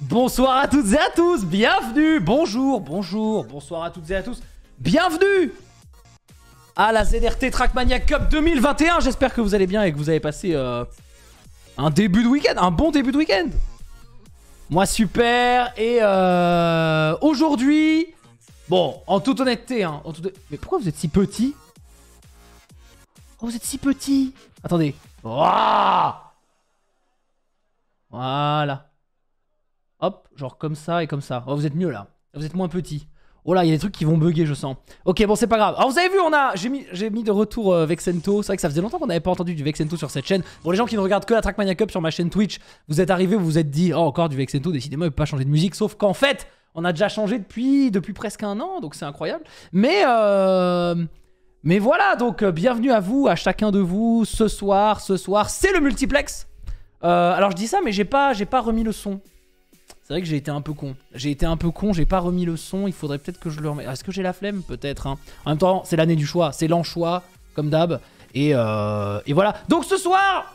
Bonsoir à toutes et à tous, bienvenue, bonjour, bonjour, bonsoir à toutes et à tous, bienvenue à la ZRT Trackmania Cup 2021. J'espère que vous allez bien et que vous avez passé euh, un début de week-end, un bon début de week-end. Moi super, et euh, aujourd'hui, bon, en toute honnêteté, hein, mais pourquoi vous êtes si petit Oh, vous êtes si petit Attendez. Voilà. Hop, genre comme ça et comme ça. Oh, vous êtes mieux là. Vous êtes moins petit. Oh là, il y a des trucs qui vont bugger, je sens. Ok, bon, c'est pas grave. Alors, vous avez vu, on a, j'ai mis, mis de retour euh, Vexento. C'est vrai que ça faisait longtemps qu'on n'avait pas entendu du Vexento sur cette chaîne. Pour les gens qui ne regardent que la Trackmania Cup sur ma chaîne Twitch, vous êtes arrivés, vous vous êtes dit, oh, encore du Vexento, décidément, il peut pas changer de musique. Sauf qu'en fait, on a déjà changé depuis, depuis presque un an, donc c'est incroyable. Mais, euh, mais voilà, donc euh, bienvenue à vous, à chacun de vous, ce soir, ce soir, c'est le multiplex. Alors je dis ça, mais j'ai pas, j'ai pas remis le son. C'est vrai que j'ai été un peu con. J'ai été un peu con, j'ai pas remis le son. Il faudrait peut-être que je le remette. Est-ce que j'ai la flemme? Peut-être. hein. En même temps, c'est l'année du choix. C'est l'anchois, comme d'hab. Et, euh, et voilà. Donc ce soir,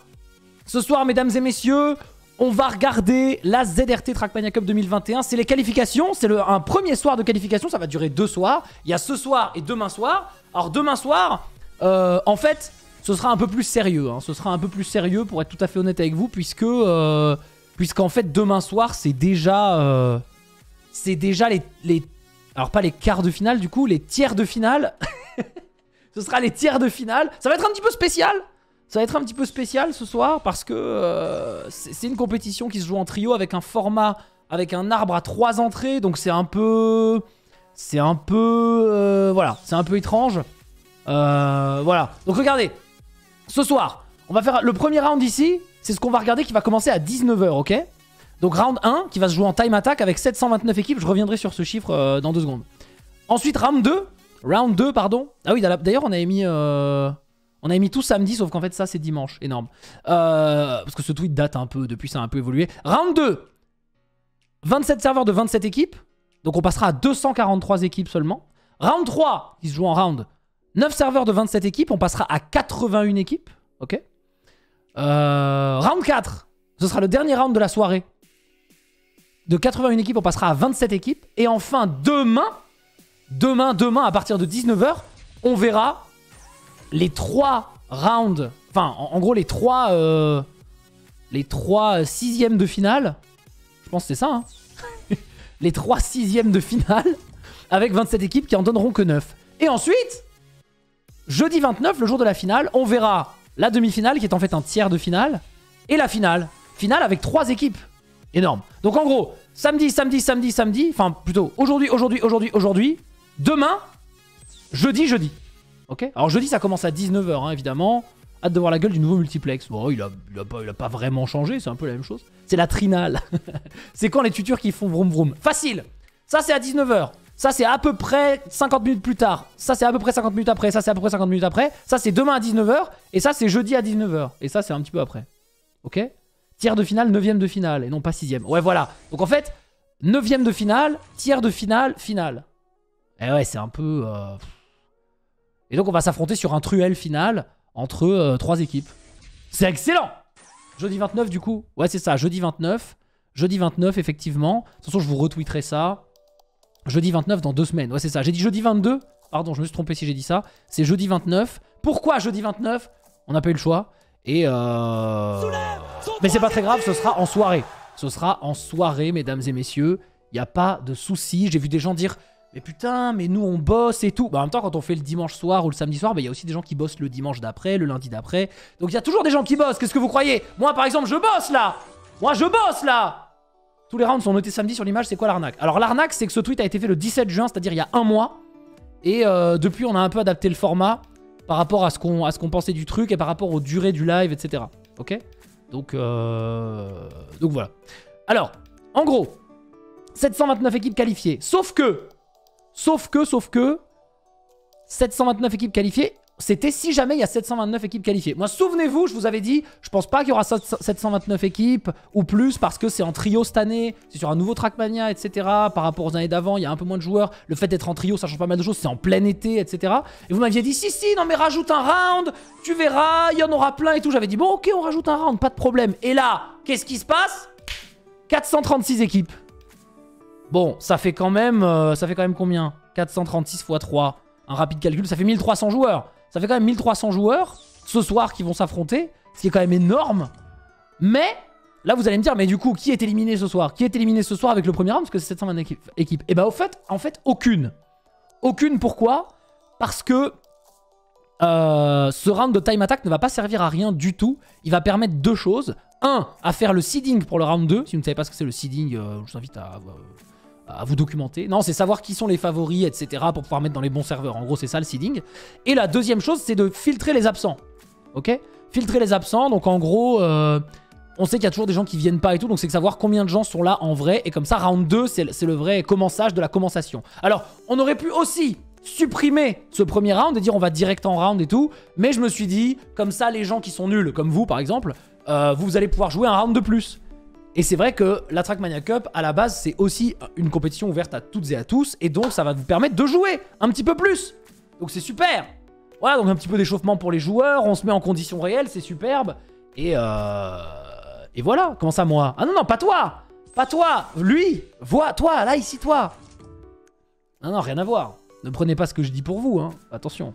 ce soir, mesdames et messieurs, on va regarder la ZRT Trackmania Cup 2021. C'est les qualifications. C'est un premier soir de qualification. Ça va durer deux soirs. Il y a ce soir et demain soir. Alors demain soir, euh, en fait, ce sera un peu plus sérieux. hein. Ce sera un peu plus sérieux pour être tout à fait honnête avec vous, puisque euh, puisqu'en fait demain soir c'est déjà euh, c'est déjà les, alors pas les quarts de finale du coup, les tiers de finale. ce sera les tiers de finale. Ça va être un petit peu spécial. Ça va être un petit peu spécial ce soir parce que euh, c'est une compétition qui se joue en trio avec un format avec un arbre à trois entrées, donc c'est un peu c'est un peu euh, voilà, c'est un peu étrange. Voilà. Donc regardez, ce soir, on va faire le premier round ici. C'est ce qu'on va regarder qui va commencer à 19h, ok Donc round 1 qui va se jouer en time attack avec 729 équipes. Je reviendrai sur ce chiffre euh, dans deux secondes. Ensuite, round 2. Round 2, pardon. Ah oui, d'ailleurs, on avait mis. euh, On mis tout samedi, sauf qu'en fait, ça, c'est dimanche. Énorme. Euh, parce que ce tweet date un peu, depuis, ça a un peu évolué. Round 2. 27 serveurs de 27 équipes. Donc, on passera à 243 équipes seulement. Round 3, qui se joue en round. 9 serveurs de 27 équipes, on passera à 81 équipes. Ok Euh, Round 4, ce sera le dernier round de la soirée. De 81 équipes, on passera à 27 équipes. Et enfin, demain, demain, demain, à partir de 19h, on verra les 3 rounds. Enfin, en, gros, les 3 euh, les 3 sixièmes de finale. Je pense que c'est ça, hein. les 3 sixièmes de finale avec 27 équipes qui en donneront que 9. Et ensuite, jeudi 29, le jour de la finale, on verra la demi-finale qui est en fait un tiers de finale et la finale. Finale avec 3 équipes. Énorme. Donc en gros, samedi, samedi, samedi, samedi, enfin plutôt aujourd'hui, aujourd'hui, aujourd'hui, aujourd'hui, demain, jeudi, jeudi. Ok? Alors jeudi, ça commence à 19h, hein, évidemment. Hâte de voir la gueule du nouveau multiplex. Bon, il a, pas, pas vraiment changé, c'est un peu la même chose. C'est la trinale. c'est quand les tutures qui font vroom vroom. Facile. Ça, c'est à 19h. Ça, c'est à peu près 50 minutes plus tard. Ça, c'est à peu près 50 minutes après. Ça, c'est à peu près 50 minutes après. Ça, c'est demain à 19h. Et ça, c'est jeudi à 19h. Et ça, c'est un petit peu après. Ok? Tiers de finale, neuvième de finale. Et non pas sixième. Ouais, voilà. Donc en fait, neuvième de finale, tiers de finale, finale. Et ouais, c'est un peu... euh, Et donc, on va s'affronter sur un truel final entre euh, trois équipes. C'est excellent Jeudi 29, du coup. Ouais, c'est ça. Jeudi 29. Jeudi 29, effectivement. De toute façon, je vous retweeterai ça. Jeudi 29 dans deux semaines. Ouais, c'est ça. J'ai dit jeudi 22. Pardon, je me suis trompé si j'ai dit ça. C'est jeudi 29. Pourquoi jeudi 29 On n'a pas eu le choix. Et euh... Mais c'est pas très grave, ce sera en soirée. Ce sera en soirée, mesdames et messieurs. Il n'y a pas de souci. J'ai vu des gens dire Mais putain, mais nous on bosse et tout. Bah, en même temps, quand on fait le dimanche soir ou le samedi soir, bah, il y a aussi des gens qui bossent le dimanche d'après, le lundi d'après. Donc il y a toujours des gens qui bossent. Qu'est-ce que vous croyez? Moi, par exemple, je bosse là Moi, je bosse là Tous les rounds sont notés samedi sur l'image. C'est quoi l'arnaque? Alors, l'arnaque, c'est que ce tweet a été fait le 17 juin, c'est-à-dire il y a un mois. Et euh, depuis, on a un peu adapté le format par rapport à ce qu'on pensait du truc et par rapport aux durées du live, etc. Ok? Donc, euh, donc voilà. Alors, en gros, 729 équipes qualifiées. Sauf que, sauf que, sauf que, 729 équipes qualifiées, c'était si jamais il y a 729 équipes qualifiées. Moi, souvenez-vous, je vous avais dit, je pense pas qu'il y aura 729 équipes ou plus parce que c'est en trio cette année, c'est sur un nouveau Trackmania, etc. Par rapport aux années d'avant, il y a un peu moins de joueurs. Le fait d'être en trio, ça change pas mal de choses, c'est en plein été, etc. Et vous m'aviez dit, si, si, non, mais rajoute un round, tu verras, il y en aura plein et tout. J'avais dit, bon, ok, on rajoute un round, pas de problème. Et là, qu'est-ce qui se passe? 436 équipes. Bon, ça fait quand même, euh, ça fait quand même combien? 436 x 3. Un rapide calcul, ça fait 1300 joueurs. Ça fait quand même 1300 joueurs ce soir qui vont s'affronter, ce qui est quand même énorme. Mais là, vous allez me dire, mais du coup, qui est éliminé ce soir? Qui est éliminé ce soir avec le premier round? Parce que c'est 720 équipes. Et bah, au fait, en fait, aucune. Aucune, pourquoi? Parce que euh, ce round de time attack ne va pas servir à rien du tout. Il va permettre deux choses. Un, à faire le seeding pour le round 2. Si vous ne savez pas ce que c'est le seeding, euh, je vous invite à, à vous documenter. Non, c'est savoir qui sont les favoris, etc. pour pouvoir mettre dans les bons serveurs. En gros, c'est ça le seeding. Et la deuxième chose, c'est de filtrer les absents. Ok? Filtrer les absents. Donc en gros, euh, on sait qu'il y a toujours des gens qui viennent pas et tout. Donc c'est savoir combien de gens sont là en vrai. Et comme ça, round 2, c'est le vrai commençage de la commensation. Alors, on aurait pu aussi supprimer ce premier round et dire on va direct en round et tout. Mais je me suis dit, comme ça, les gens qui sont nuls, comme vous par exemple, euh, vous allez pouvoir jouer un round de plus. Et c'est vrai que la Trackmania Cup, à la base, c'est aussi une compétition ouverte à toutes et à tous. Et donc, ça va vous permettre de jouer un petit peu plus. Donc, c'est super. Voilà, donc un petit peu d'échauffement pour les joueurs. On se met en conditions réelles, c'est superbe. Et, euh... et voilà. Comment ça, moi? Ah non, non, pas toi Pas toi Lui Vois, toi, là, ici, toi Non, non, rien à voir. Ne prenez pas ce que je dis pour vous, hein. Attention.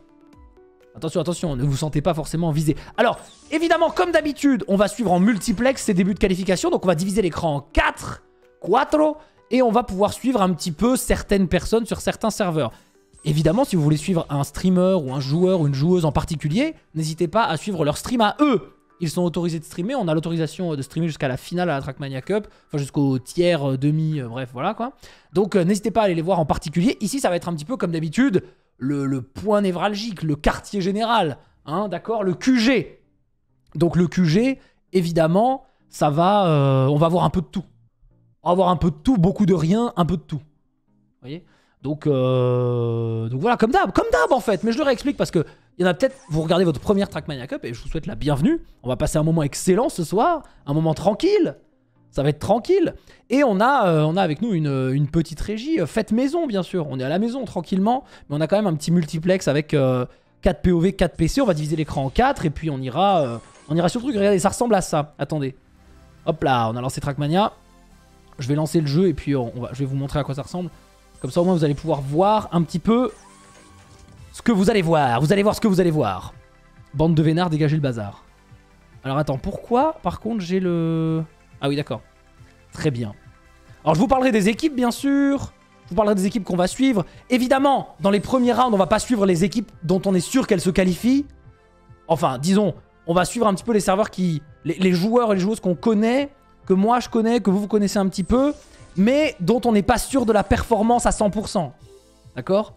Attention, attention, ne vous sentez pas forcément visé. Alors, évidemment, comme d'habitude, on va suivre en multiplex ces débuts de qualification. Donc, on va diviser l'écran en 4, 4, et on va pouvoir suivre un petit peu certaines personnes sur certains serveurs. Évidemment, si vous voulez suivre un streamer ou un joueur ou une joueuse en particulier, n'hésitez pas à suivre leur stream à eux. Ils sont autorisés de streamer. On a l'autorisation de streamer jusqu'à la finale à la Trackmania Cup. Enfin, jusqu'au tiers, euh, demi, euh, bref, voilà quoi. Donc, euh, n'hésitez pas à aller les voir en particulier. Ici, ça va être un petit peu comme d'habitude le, point névralgique, le quartier général, hein, d'accord Le QG. Donc le QG, évidemment, ça va, euh, on va avoir un peu de tout. On va avoir un peu de tout, beaucoup de rien, un peu de tout. Vous voyez? Donc, euh, donc voilà, comme d'hab, comme d'hab en fait. Mais je le réexplique parce que il y en a peut-être, vous regardez votre première Trackmania Cup et je vous souhaite la bienvenue. On va passer un moment excellent ce soir, un moment tranquille. Ça va être tranquille. Et on a, euh, on a avec nous une, petite régie, euh, faite maison bien sûr. On est à la maison tranquillement, mais on a quand même un petit multiplex avec 4 euh, POV, 4 PC. On va diviser l'écran en 4 et puis on ira, on ira sur le truc. Regardez, ça ressemble à ça. Attendez. Hop là, on a lancé Trackmania. Je vais lancer le jeu et puis on va, je vais vous montrer à quoi ça ressemble. Comme ça au moins vous allez pouvoir voir un petit peu ce que vous allez voir. Vous allez voir ce que vous allez voir. Bande de vénards, dégagez le bazar. Alors attends, pourquoi par contre j'ai le... Ah oui, d'accord. Très bien. Alors, je vous parlerai des équipes, bien sûr. Je vous parlerai des équipes qu'on va suivre. Évidemment, dans les premiers rounds, on va pas suivre les équipes dont on est sûr qu'elles se qualifient. Enfin, disons, on va suivre un petit peu les serveurs qui... Les, joueurs et les joueuses qu'on connaît, que moi je connais, que vous vous connaissez un petit peu, mais dont on n'est pas sûr de la performance à 100%. D'accord?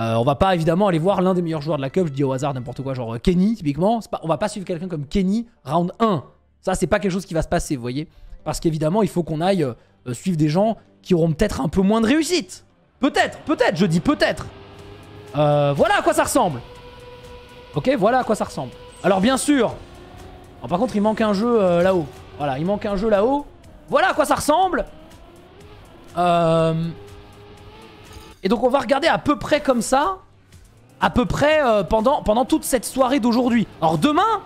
Euh, on va pas évidemment aller voir l'un des meilleurs joueurs de la Cup, je dis au hasard n'importe quoi, genre Kenny typiquement. On va pas suivre quelqu'un comme Kenny round 1. Ça, c'est pas quelque chose qui va se passer, vous voyez Parce qu'évidemment, il faut qu'on aille euh, suivre des gens qui auront peut-être un peu moins de réussite. Peut-être, peut-être, je dis peut-être. Euh, voilà à quoi ça ressemble. Ok, voilà à quoi ça ressemble. Alors bien sûr, par contre il manque un jeu euh, là-haut. Voilà, il manque un jeu là-haut. Voilà à quoi ça ressemble. Et donc on va regarder à peu près comme ça, à peu près pendant, pendant toute cette soirée d'aujourd'hui. Alors demain,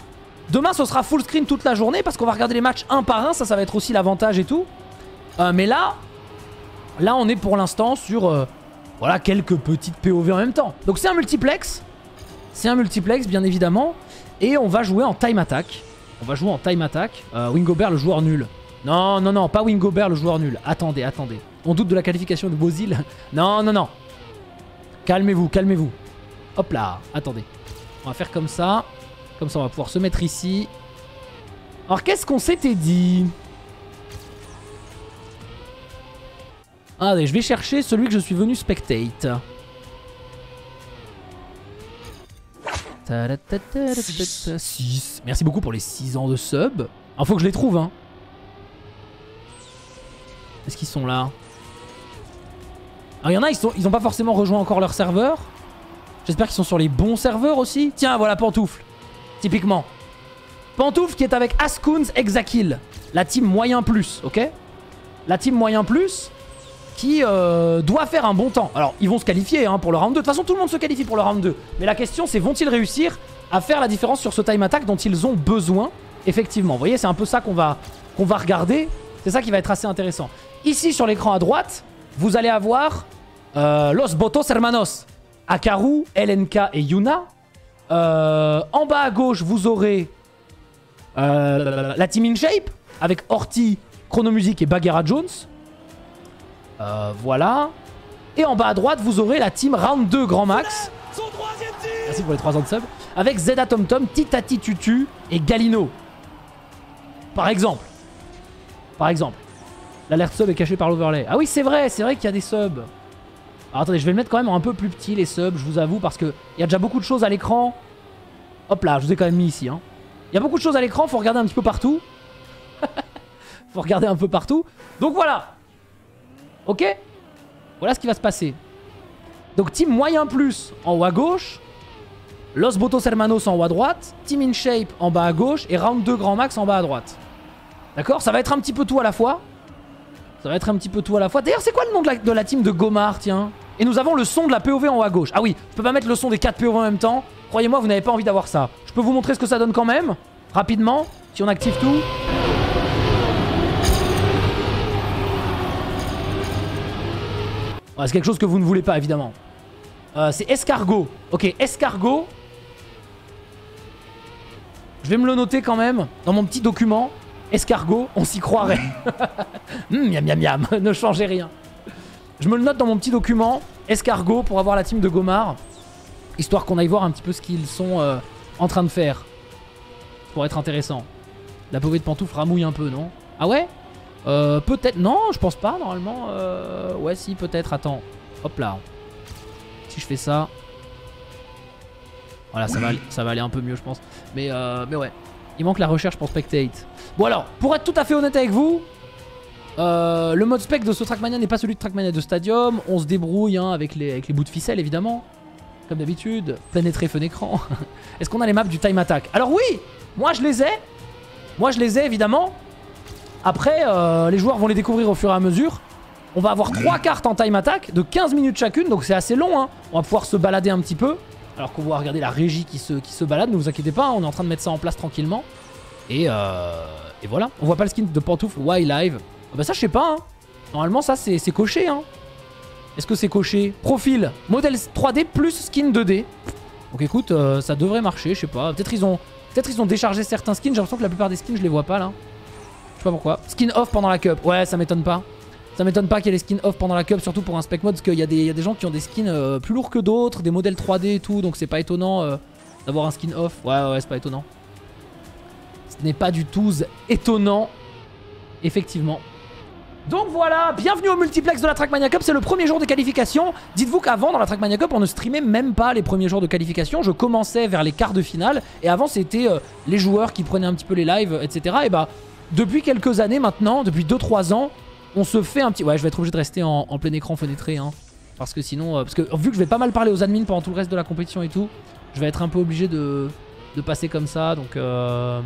Demain, ce sera full screen toute la journée parce qu'on va regarder les matchs un par un. Ça, ça va être aussi l'avantage et tout. Euh, mais là, là, on est pour l'instant sur euh, voilà quelques petites POV en même temps. Donc c'est un multiplex. C'est un multiplex, bien évidemment. Et on va jouer en time attack. On va jouer en time attack. Euh, Wingobert, le joueur nul. Non, non, non, pas Wingobert, le joueur nul. Attendez, attendez. On doute de la qualification de Bozil. non, non, non. Calmez-vous, calmez-vous. Hop là, attendez. On va faire comme ça. Comme ça, on va pouvoir se mettre ici. Alors, qu'est-ce qu'on s'était dit Allez, je vais chercher celui que je suis venu spectate. Merci beaucoup pour les 6 ans de sub. Il faut que je les trouve, hein. Est-ce qu'ils sont là Alors, il y en a, ils, sont, ils ont pas forcément rejoint encore leur serveur. J'espère qu'ils sont sur les bons serveurs aussi. Tiens, voilà, pantoufle typiquement. Pantouf qui est avec Askuns Exakil, la team moyen plus, ok? La team moyen plus qui euh, doit faire un bon temps. Alors, ils vont se qualifier hein, pour le round 2. De toute façon, tout le monde se qualifie pour le round 2. Mais la question, c'est vont-ils réussir à faire la différence sur ce time attack dont ils ont besoin Effectivement, vous voyez, c'est un peu ça qu'on va, qu'on va regarder. C'est ça qui va être assez intéressant. Ici, sur l'écran à droite, vous allez avoir euh, Los Botos Hermanos. Akaru, LNK et Yuna. Euh, en bas à gauche, vous aurez euh, la team InShape avec Horty, Chronomusic et Bagheera Jones. Euh, voilà. Et en bas à droite, vous aurez la team Round 2 Grand Max. Merci pour les 3 ans de sub. Avec Zeda TomTom, Titati Tutu et Galino. Par exemple. Par exemple. L'alerte sub est cachée par l'overlay. Ah oui, c'est vrai, c'est vrai qu'il y a des subs. Alors attendez, je vais le mettre quand même un peu plus petit les subs, je vous avoue, parce qu'il y a déjà beaucoup de choses à l'écran. Hop là, je vous ai quand même mis ici. Hein. Il y a beaucoup de choses à l'écran, faut regarder un petit peu partout. faut regarder un peu partout. Donc voilà. Ok? Voilà ce qui va se passer. Donc team moyen plus en haut à gauche. Los Botos Hermanos en haut à droite. Team in shape en bas à gauche. Et round 2 grand max en bas à droite. D'accord? Ça va être un petit peu tout à la fois. Ça va être un petit peu tout à la fois. D'ailleurs, c'est quoi le nom de la, team de Gomar, tiens? Et nous avons le son de la POV en haut à gauche. Ah oui, je peux pas mettre le son des 4 POV en même temps. Croyez-moi, vous n'avez pas envie d'avoir ça. Je peux vous montrer ce que ça donne quand même Rapidement, si on active tout. c'est quelque chose que vous ne voulez pas, évidemment. Euh, c'est escargot. Ok, escargot. Je vais me le noter quand même dans mon petit document. Escargot, on s'y croirait. Hum, miam miam miam, ne changez rien. Je me le note dans mon petit document. Escargot pour avoir la team de Gomar. Histoire qu'on aille voir un petit peu ce qu'ils sont euh, en train de faire. Pour être intéressant. La pauvre de pantoufle ramouille un peu, non? Ah ouais? Euh, Peut-être. Non, je pense pas, normalement. Euh, ouais, si, peut-être. Attends. Hop là. Si je fais ça. Voilà, ça, va, ça va aller un peu mieux, je pense. Mais, euh, mais ouais. Il manque la recherche pour Spectate. Bon alors, pour être tout à fait honnête avec vous, euh, le mode spec de ce Trackmania n'est pas celui de Trackmania de Stadium. On se débrouille hein, avec, les, avec les bouts de ficelle, évidemment. Comme d'habitude. Pénétrer fun écran. Est-ce qu'on a les maps du Time Attack Alors oui Moi, je les ai. Moi, je les ai, évidemment. Après, euh, les joueurs vont les découvrir au fur et à mesure. On va avoir trois cartes en Time Attack de 15 minutes chacune, donc c'est assez long. Hein. On va pouvoir se balader un petit peu. Alors qu'on va regarder la régie qui se, balade, ne vous inquiétez pas, on est en train de mettre ça en place tranquillement. Et, euh, voilà, on voit pas le skin de pantoufle Why Live. Ah bah ça je sais pas, hein. normalement ça c'est coché. Hein. Est-ce que c'est coché? Profil, modèle 3D plus skin 2D. Donc écoute, euh, ça devrait marcher, je sais pas. Peut-être ils ont peut-être ils ont déchargé certains skins, j'ai l'impression que la plupart des skins je les vois pas là. Je sais pas pourquoi. Skin off pendant la cup, ouais ça m'étonne pas. Ça m'étonne pas qu'il y ait les skins off pendant la cup, surtout pour un spec mode, parce qu'il y, a des gens qui ont des skins euh, plus lourds que d'autres, des modèles 3D et tout, donc c'est pas étonnant euh, d'avoir un skin off. Ouais, ouais, c'est pas étonnant. Ce n'est pas du tout étonnant, effectivement. Donc voilà, bienvenue au multiplex de la Trackmania Cup, c'est le premier jour de qualification. Dites-vous qu'avant, dans la Trackmania Cup, on ne streamait même pas les premiers jours de qualification. Je commençais vers les quarts de finale, et avant, c'était euh, les joueurs qui prenaient un petit peu les lives, etc. Et bah, depuis quelques années maintenant, depuis 2-3 ans, on se fait un petit... Ouais, je vais être obligé de rester en, plein écran fenêtré, hein. Parce que sinon... Euh, parce que vu que je vais pas mal parler aux admins pendant tout le reste de la compétition et tout, je vais être un peu obligé de, passer comme ça, donc... Euh...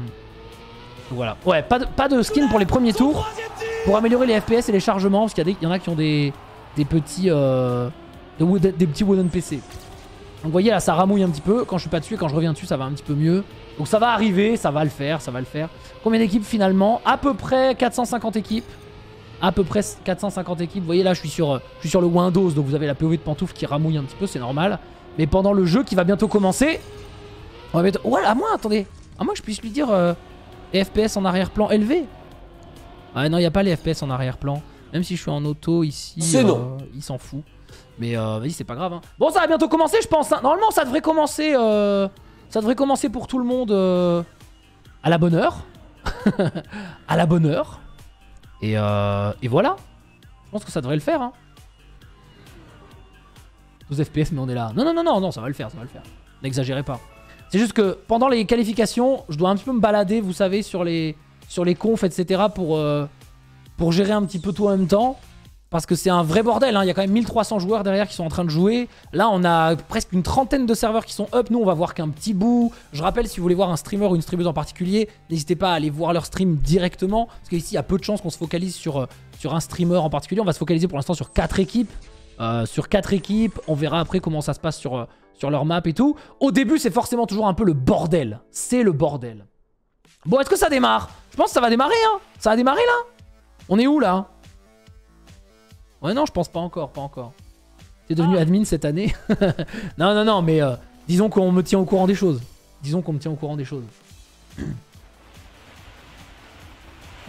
Voilà. Ouais, pas de skin pour les premiers tours. Pour améliorer les FPS et les chargements, parce qu'il y, en a qui ont des, petits... Euh, des petits wooden PC. Donc vous voyez là ça ramouille un petit peu Quand je suis pas dessus et quand je reviens dessus ça va un petit peu mieux Donc ça va arriver, ça va le faire, ça va le faire Combien d'équipes finalement? À peu près 450 équipes à peu près 450 équipes. Vous voyez là, je suis sur, je suis sur le Windows, donc vous avez la POV de pantoufle qui ramouille un petit peu, c'est normal. Mais pendant le jeu qui va bientôt commencer, on va mettre... À moi, attendez. À moi, je puisse lui dire euh, FPS en arrière-plan élevé. Ah non, il n'y a pas les FPS en arrière-plan. Même si je suis en auto ici, euh, il s'en fout. Mais euh, vas-y, c'est pas grave. Hein. Bon, ça va bientôt commencer, je pense. Hein. Normalement, ça devrait commencer... ça devrait commencer pour tout le monde à la bonne heure. à la bonne heure. Euh, et, voilà. Je pense que ça devrait le faire. Hein. 12 FPS, mais on est là. Non, non, non, non, non, ça va le faire, ça va le faire. N'exagérez pas. C'est juste que pendant les qualifications, je dois un petit peu me balader, vous savez, sur les, sur les confs, etc. pour, euh, pour gérer un petit peu tout en même temps. Parce que c'est un vrai bordel, hein. il y a quand même 1300 joueurs derrière qui sont en train de jouer. Là, on a presque une trentaine de serveurs qui sont up. Nous, on va voir qu'un petit bout. Je rappelle, si vous voulez voir un streamer ou une streameuse en particulier, n'hésitez pas à aller voir leur stream directement. Parce qu'ici, il y a peu de chances qu'on se focalise sur, euh, sur un streamer en particulier. On va se focaliser pour l'instant sur 4 équipes. Euh, sur 4 équipes, on verra après comment ça se passe sur, sur leur map et tout. Au début, c'est forcément toujours un peu le bordel. C'est le bordel. Bon, est-ce que ça démarre Je pense que ça va démarrer, hein Ça va démarrer là On est où là? Ouais, non, je pense pas encore, pas encore. T'es devenu Ah. admin cette année Non, non, non, mais euh, disons qu'on me tient au courant des choses. Disons qu'on me tient au courant des choses.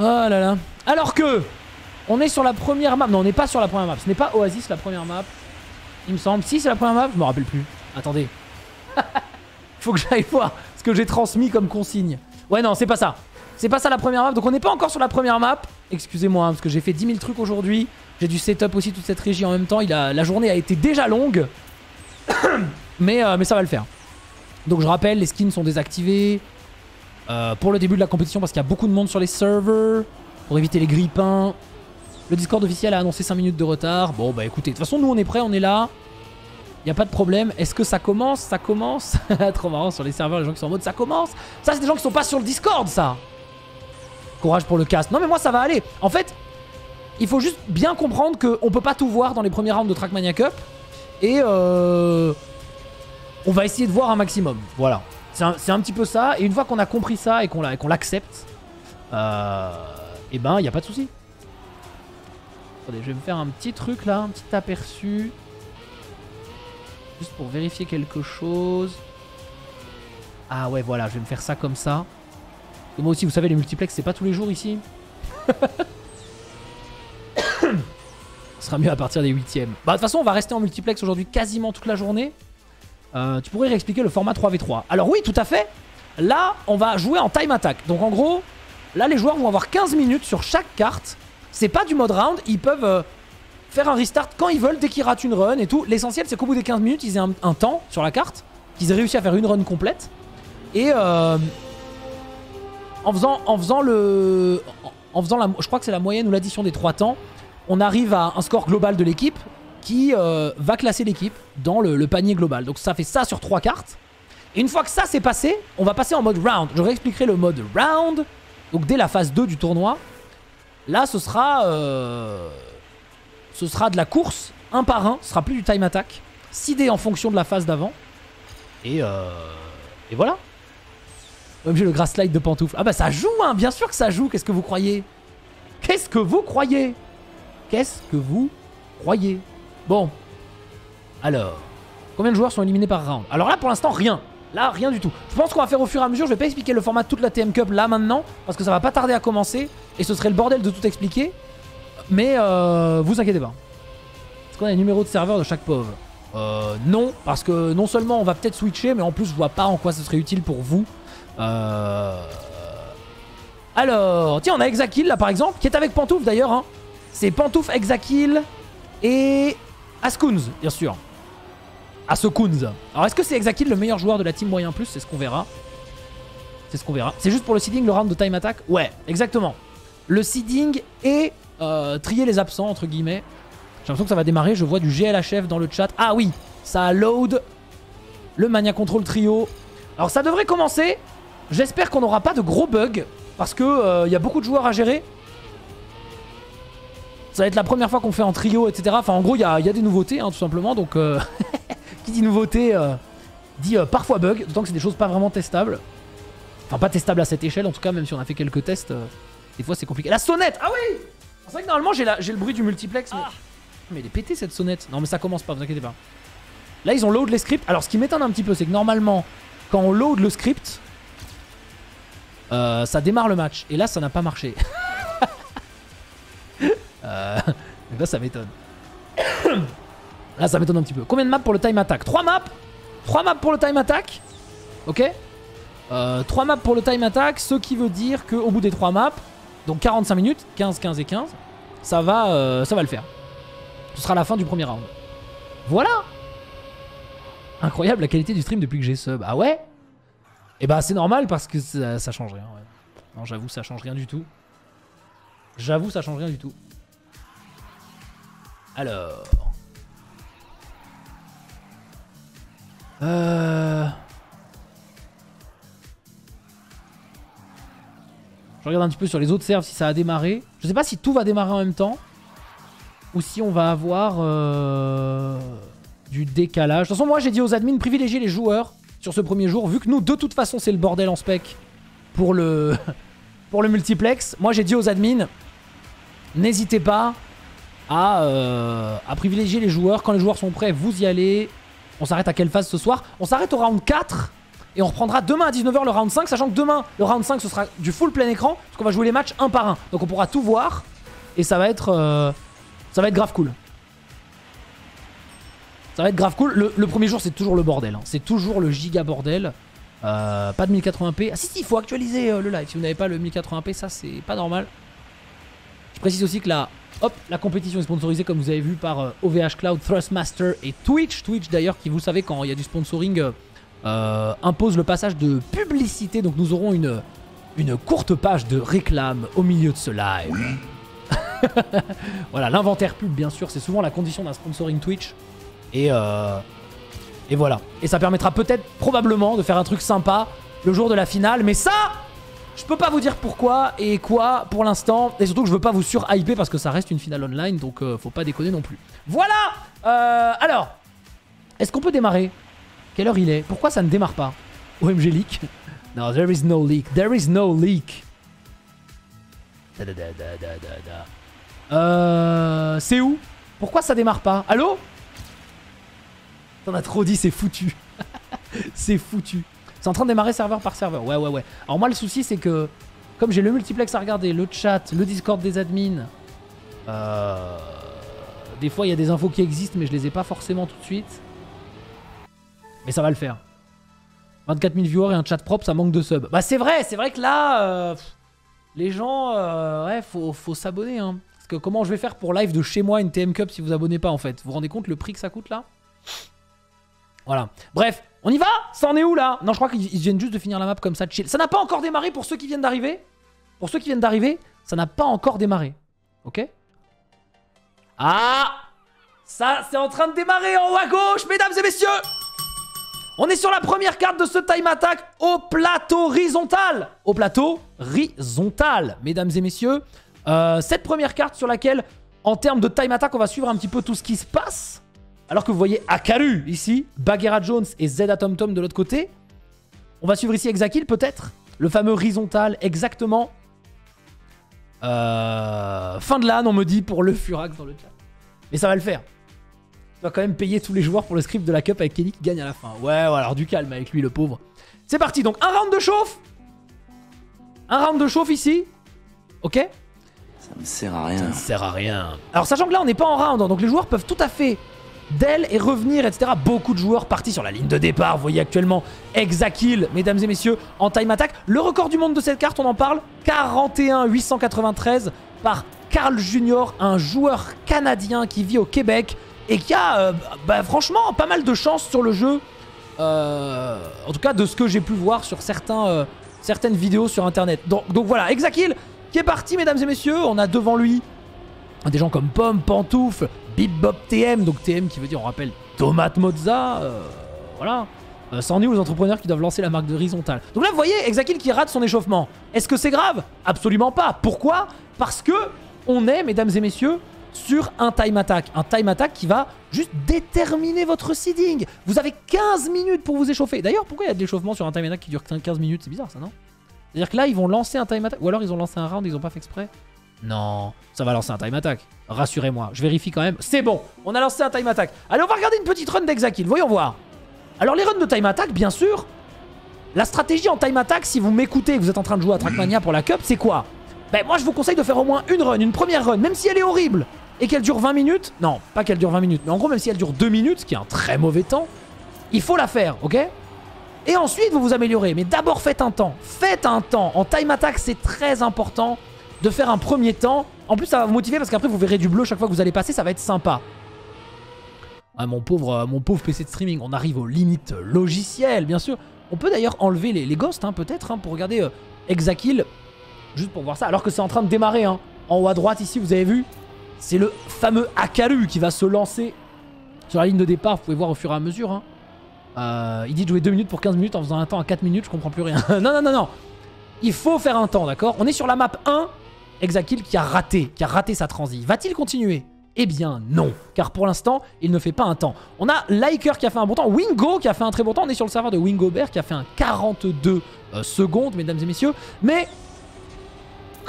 Oh là là. Alors que on est sur la première map. Non, on n'est pas sur la première map. Ce n'est pas Oasis la première map. Il me semble. Si c'est la première map, je me rappelle plus. Attendez. Faut que j'aille voir ce que j'ai transmis comme consigne. Ouais, non, c'est pas ça. C'est pas ça la première map. Donc on n'est pas encore sur la première map. Excusez-moi, hein, parce que j'ai fait 10 000 trucs aujourd'hui. J'ai du setup aussi toute cette régie en même temps. Il la journée a été déjà longue. mais, euh, mais ça va le faire. Donc je rappelle, les skins sont désactivés. euh, pour le début de la compétition parce qu'il y a beaucoup de monde sur les serveurs. Pour éviter les grippins. Le Discord officiel a annoncé 5 minutes de retard. Bon bah écoutez, de toute façon nous on est prêts, on est là. Y a pas de problème. Est-ce que ça commence? Ça commence. Trop marrant sur les serveurs, les gens qui sont en mode ça commence. Ça c'est des gens qui sont pas sur le Discord ça. Courage pour le cast. Non mais moi ça va aller. En fait, il faut juste bien comprendre qu'on peut pas tout voir dans les premiers rounds de Trackmania Cup. Et euh, on va essayer de voir un maximum. Voilà. C'est un, un petit peu ça. Et une fois qu'on a compris ça et qu'on l'accepte, euh, et ben il a pas de souci. Attendez, je vais me faire un petit truc là, un petit aperçu. Juste pour vérifier quelque chose. Ah ouais, voilà, je vais me faire ça comme ça. Et moi aussi, vous savez, les multiplex, c'est pas tous les jours ici. Ce sera mieux à partir des huitièmes. Bah, de toute façon, on va rester en multiplex aujourd'hui quasiment toute la journée. Euh, tu pourrais réexpliquer le format 3v3 Alors oui, tout à fait. Là, on va jouer en time attack. Donc en gros, là, les joueurs vont avoir 15 minutes sur chaque carte. C'est pas du mode round. Ils peuvent euh, faire un restart quand ils veulent, dès qu'ils ratent une run et tout. L'essentiel, c'est qu'au bout des 15 minutes, ils aient un, temps sur la carte, qu'ils aient réussi à faire une run complète. Et euh, en faisant, le, en faisant la, je crois que c'est la moyenne ou l'addition des trois temps, on arrive à un score global de l'équipe qui euh, va classer l'équipe dans le, le panier global. Donc ça fait ça sur trois cartes. Et une fois que ça c'est passé, on va passer en mode round. Je réexpliquerai le mode round. Donc dès la phase 2 du tournoi, là ce sera, euh, ce sera de la course un par un. Ce sera plus du time attack. 6 dés en fonction de la phase d'avant. Et, euh, et voilà. J'ai le grass slide de pantoufle. Ah bah ça joue, hein, bien sûr que ça joue. Qu'est-ce que vous croyez? Qu'est-ce que vous croyez? Qu'est-ce que vous croyez? Bon. Alors. Combien de joueurs sont éliminés par round? Alors là, pour l'instant, rien. Là, rien du tout. Je pense qu'on va faire au fur et à mesure. Je vais pas expliquer le format de toute la TM Cup là maintenant. Parce que ça va pas tarder à commencer. Et ce serait le bordel de tout expliquer. Mais euh, vous inquiétez pas. Est-ce qu'on a un numéro de serveur de chaque pauvre euh, Non. Parce que non seulement on va peut-être switcher. Mais en plus, je vois pas en quoi ce serait utile pour vous. Euh... Alors, tiens, on a Exakil là par exemple, qui est avec Pantouf d'ailleurs. Hein. C'est Pantouf, Exakil et Askunz, bien sûr. Askunz. Alors, est-ce que c'est Exakil le meilleur joueur de la team moyen plus? C'est ce qu'on verra. C'est ce qu'on verra. C'est juste pour le seeding, le round de time attack? Ouais, exactement. Le seeding et euh, trier les absents, entre guillemets. J'ai l'impression que ça va démarrer. Je vois du GLHF dans le chat. Ah oui, ça a load le Mania Control Trio. Alors, ça devrait commencer. J'espère qu'on n'aura pas de gros bugs. Parce que il y a beaucoup de joueurs à gérer. Ça va être la première fois qu'on fait en trio, etc. Enfin, en gros, il y a, des nouveautés, hein, tout simplement. Donc, euh, qui dit nouveauté euh, dit euh, parfois bug. D'autant que c'est des choses pas vraiment testables. Enfin, pas testables à cette échelle, en tout cas, même si on a fait quelques tests. euh, des fois, c'est compliqué. La sonnette Ah oui C'est vrai que normalement, j'ai le bruit du multiplex. Mais... mais elle est pétée, cette sonnette. Non, mais ça commence pas, vous inquiétez pas. Là, ils ont load les scripts. Alors, ce qui m'étonne un petit peu, c'est que normalement, quand on load le script, euh, ça démarre le match. Et là, ça n'a pas marché. euh, là, ça m'étonne. là, ça m'étonne un petit peu. Combien de maps pour le time attack? 3 maps? 3 maps pour le time attack? Ok euh, 3 maps pour le time attack, ce qui veut dire qu'au bout des 3 maps, donc 45 minutes, 15, 15 et 15, ça va, euh, ça va le faire. Ce sera la fin du premier round. Voilà Incroyable la qualité du stream depuis que j'ai sub. Ah ouais? Et bah c'est normal parce que ça, change rien. Non, j'avoue, ça change rien du tout. J'avoue, ça change rien du tout. Alors. Euh. Regarde un petit peu sur les autres serves si ça a démarré. Je sais pas si tout va démarrer en même temps. Ou si on va avoir euh, du décalage. De toute façon, moi j'ai dit aux admins privilégier les joueurs sur ce premier jour. Vu que nous, de toute façon, c'est le bordel en spec pour le, pour le multiplex. Moi j'ai dit aux admins n'hésitez pas à, euh, à privilégier les joueurs. Quand les joueurs sont prêts, vous y allez. On s'arrête à quelle phase ce soir? On s'arrête au round 4 et on reprendra demain à 19h le round 5, sachant que demain, le round 5, ce sera du full plein écran, parce qu'on va jouer les matchs un par un. Donc on pourra tout voir, et ça va être, euh, ça va être grave cool. Ça va être grave cool. Le, premier jour, c'est toujours le bordel. hein. C'est toujours le giga bordel. Euh, pas de 1080p. Ah si, si, il faut actualiser euh, le live. Si vous n'avez pas le 1080p, ça, c'est pas normal. Je précise aussi que la, hop, la compétition est sponsorisée, comme vous avez vu, par OVH Cloud, Thrustmaster et Twitch. Twitch, d'ailleurs, qui, vous savez, quand il y a du sponsoring, euh, impose le passage de publicité. Donc nous aurons une, une courte page de réclame au milieu de ce live. voilà, l'inventaire pub, bien sûr, c'est souvent la condition d'un sponsoring Twitch. Et, euh, et voilà. Et ça permettra peut-être, probablement, de faire un truc sympa le jour de la finale. Mais ça, je peux pas vous dire pourquoi et quoi pour l'instant. Et surtout que je veux pas vous sur-hyper parce que ça reste une finale online. Donc euh, faut pas déconner non plus. Voilà Euh, Alors, est-ce qu'on peut démarrer? Quelle heure il est? Pourquoi ça ne démarre pas? OMG leak Non, there is no leak. There is no leak. Da. Euh, c'est où? Pourquoi ça démarre pas? Allô? T'en as trop dit, c'est foutu. c'est foutu. C'est en train de démarrer serveur par serveur. Ouais, ouais, ouais. Alors moi, le souci, c'est que comme j'ai le multiplex à regarder, le chat, le Discord des admins, euh, des fois, il y a des infos qui existent, mais je les ai pas forcément tout de suite. Mais ça va le faire. 24 000 viewers et un chat propre, ça manque de subs. Bah c'est vrai, c'est vrai que là, euh, les gens, euh, ouais, faut, s'abonner. Hein. Parce que comment je vais faire pour live de chez moi une TM Cup si vous abonnez pas en fait? Vous vous rendez compte le prix que ça coûte là? Voilà. Bref, on y va? Ça en est où là? Non, je crois qu'ils ils viennent juste de finir la map comme ça, chill. Ça n'a pas encore démarré pour ceux qui viennent d'arriver? Pour ceux qui viennent d'arriver, ça n'a pas encore démarré. Ok? Ah Ça, c'est en train de démarrer en haut à gauche, mesdames et messieurs on est sur la première carte de ce time attack au plateau horizontal. Au plateau horizontal, mesdames et messieurs. Euh, cette première carte sur laquelle, en termes de time attack, on va suivre un petit peu tout ce qui se passe. Alors que vous voyez Akaru ici, Bagheera Jones et Atom de l'autre côté. On va suivre ici Exakil peut-être. Le fameux horizontal, exactement. Euh, fin de l'âne, on me dit pour le Furax dans le chat. Mais ça va le faire. Tu dois quand même payer tous les joueurs pour le script de la cup avec Kenny qui gagne à la fin. Ouais, alors du calme avec lui, le pauvre. C'est parti, donc un round de chauffe. Un round de chauffe ici. Ok Ça me sert à rien. Ça ne sert à rien. Alors sachant que là, on n'est pas en round, hein, donc les joueurs peuvent tout à fait d'elle et revenir, etc. Beaucoup de joueurs partis sur la ligne de départ. Vous voyez actuellement Exakil, mesdames et messieurs, en time attack. Le record du monde de cette carte, on en parle 41 893 par Carl Junior, un joueur canadien qui vit au Québec et qui a, euh, bah, franchement, pas mal de chance sur le jeu. Euh, en tout cas, de ce que j'ai pu voir sur euh, certaines vidéos sur internet. Donc, voilà, Exakil qui est parti, mesdames et messieurs. On a devant lui des gens comme Pomme, Pantoufle, Bip Bob TM, donc TM qui veut dire, on rappelle, Tomate Mozza. voilà. Est où les entrepreneurs qui doivent lancer la marque de horizontal Donc là, vous voyez, Exakil qui rate son échauffement. Est-ce que c'est grave? Absolument pas. Pourquoi? Parce que on est, mesdames et messieurs, sur un time attack. Un time attack qui va juste déterminer votre seeding. Vous avez 15 minutes pour vous échauffer. D'ailleurs, pourquoi il y a de l'échauffement sur un time attack qui dure 15 minutes? C'est bizarre ça, non? C'est-à-dire que là, ils vont lancer un time attack. Ou alors ils ont lancé un round, ils ont pas fait exprès? Non, ça va lancer un time attack. Rassurez-moi, je vérifie quand même. C'est bon, on a lancé un time attack. Allez, on va regarder une petite run d'Exakil, voyons voir. Alors les runs de time attack, bien sûr, la stratégie en time attack, si vous m'écoutez vous êtes en train de jouer à Trackmania pour la cup, c'est quoi? Ben moi je vous conseille de faire au moins une run, une première run, même si elle est horrible, et qu'elle dure 20 minutes. Non, pas qu'elle dure 20 minutes, mais en gros même si elle dure 2 minutes, ce qui est un très mauvais temps, il faut la faire, ok? Et ensuite vous vous améliorez, mais d'abord faites un temps. Faites un temps. En time attack, c'est très important de faire un premier temps. En plus, ça va vous motiver parce qu'après, vous verrez du bleu chaque fois que vous allez passer, ça va être sympa. Ah, mon pauvre, euh, mon pauvre PC de streaming, on arrive aux limites logicielles, bien sûr. On peut d'ailleurs enlever les, ghosts, hein, peut-être, hein, pour regarder euh, juste pour voir ça, alors que c'est en train de démarrer. Hein. En haut à droite, ici, vous avez vu, c'est le fameux Akaru qui va se lancer sur la ligne de départ. Vous pouvez voir au fur et à mesure. hein. Euh, il dit de jouer 2 minutes pour 15 minutes en faisant un temps à 4 minutes, je comprends plus rien. non, non, non, non. Il faut faire un temps, d'accord? On est sur la map 1, Exakil qui a raté, qui a raté sa transi. Va-t-il continuer? Eh bien non, car pour l'instant, il ne fait pas un temps. On a Liker qui a fait un bon temps, Wingo qui a fait un très bon temps, on est sur le serveur de Wingo Bear qui a fait un 42 euh, secondes, mesdames et messieurs. Mais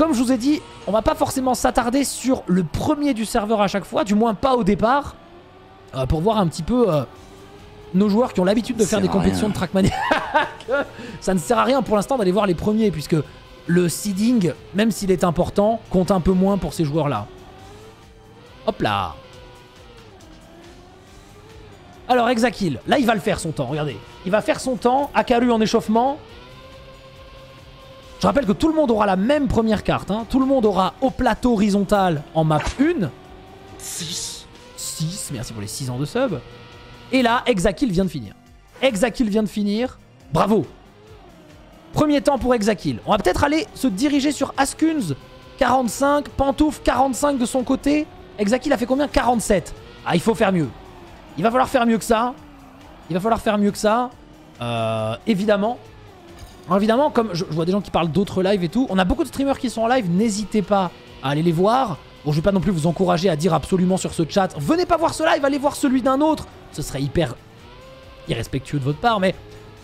Comme je vous ai dit, on va pas forcément s'attarder sur le premier du serveur à chaque fois, du moins pas au départ, euh, pour voir un petit peu euh, nos joueurs qui ont l'habitude de faire des compétitions rien. de Trackmania. ça ne sert à rien pour l'instant d'aller voir les premiers, puisque le seeding, même s'il est important, compte un peu moins pour ces joueurs-là. Hop là Alors Exakil, là il va le faire son temps, regardez. Il va faire son temps, Akaru en échauffement. Je rappelle que tout le monde aura la même première carte. hein. Tout le monde aura au plateau horizontal en map 1. 6. 6, merci pour les 6 ans de sub. Et là, Exakil vient de finir. Exakil vient de finir. Bravo. Premier temps pour Exakil. On va peut-être aller se diriger sur Askunz. 45. Pantouf, 45 de son côté. Exakil a fait combien? 47. Ah, il faut faire mieux. Il va falloir faire mieux que ça. Il va falloir faire mieux que ça. Euh, évidemment. Alors évidemment, comme je, vois des gens qui parlent d'autres lives et tout, on a beaucoup de streamers qui sont en live, n'hésitez pas à aller les voir. Bon, je vais pas non plus vous encourager à dire absolument sur ce chat, venez pas voir ce live, allez voir celui d'un autre. Ce serait hyper irrespectueux de votre part, mais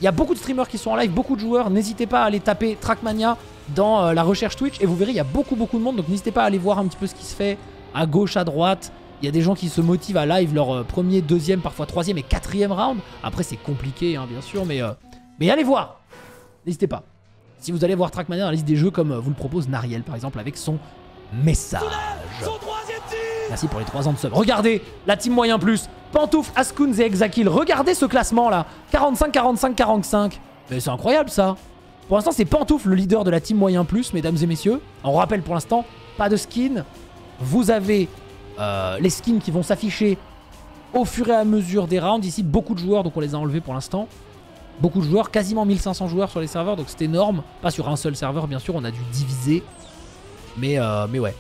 il y a beaucoup de streamers qui sont en live, beaucoup de joueurs. N'hésitez pas à aller taper Trackmania dans euh, la recherche Twitch et vous verrez, il y a beaucoup, beaucoup de monde. Donc n'hésitez pas à aller voir un petit peu ce qui se fait à gauche, à droite. Il y a des gens qui se motivent à live leur euh, premier, deuxième, parfois troisième et quatrième round. Après, c'est compliqué, hein, bien sûr, mais, euh, mais allez voir. N'hésitez pas. Si vous allez voir Trackmania dans la liste des jeux, comme euh, vous le propose Nariel par exemple, avec son message. Merci pour les 3 ans de sub. Regardez la team moyen plus. Pantouf, Askunz et Exakil. Regardez ce classement là. 45, 45, 45. Mais c'est incroyable ça. Pour l'instant, c'est Pantouf le leader de la team moyen plus, mesdames et messieurs. On rappelle pour l'instant, pas de skin. Vous avez euh, les skins qui vont s'afficher au fur et à mesure des rounds. Ici, beaucoup de joueurs, donc on les a enlevés pour l'instant. Beaucoup de joueurs, quasiment 1500 joueurs sur les serveurs, donc c'est énorme. Pas sur un seul serveur, bien sûr, on a dû diviser. Mais, euh, mais ouais.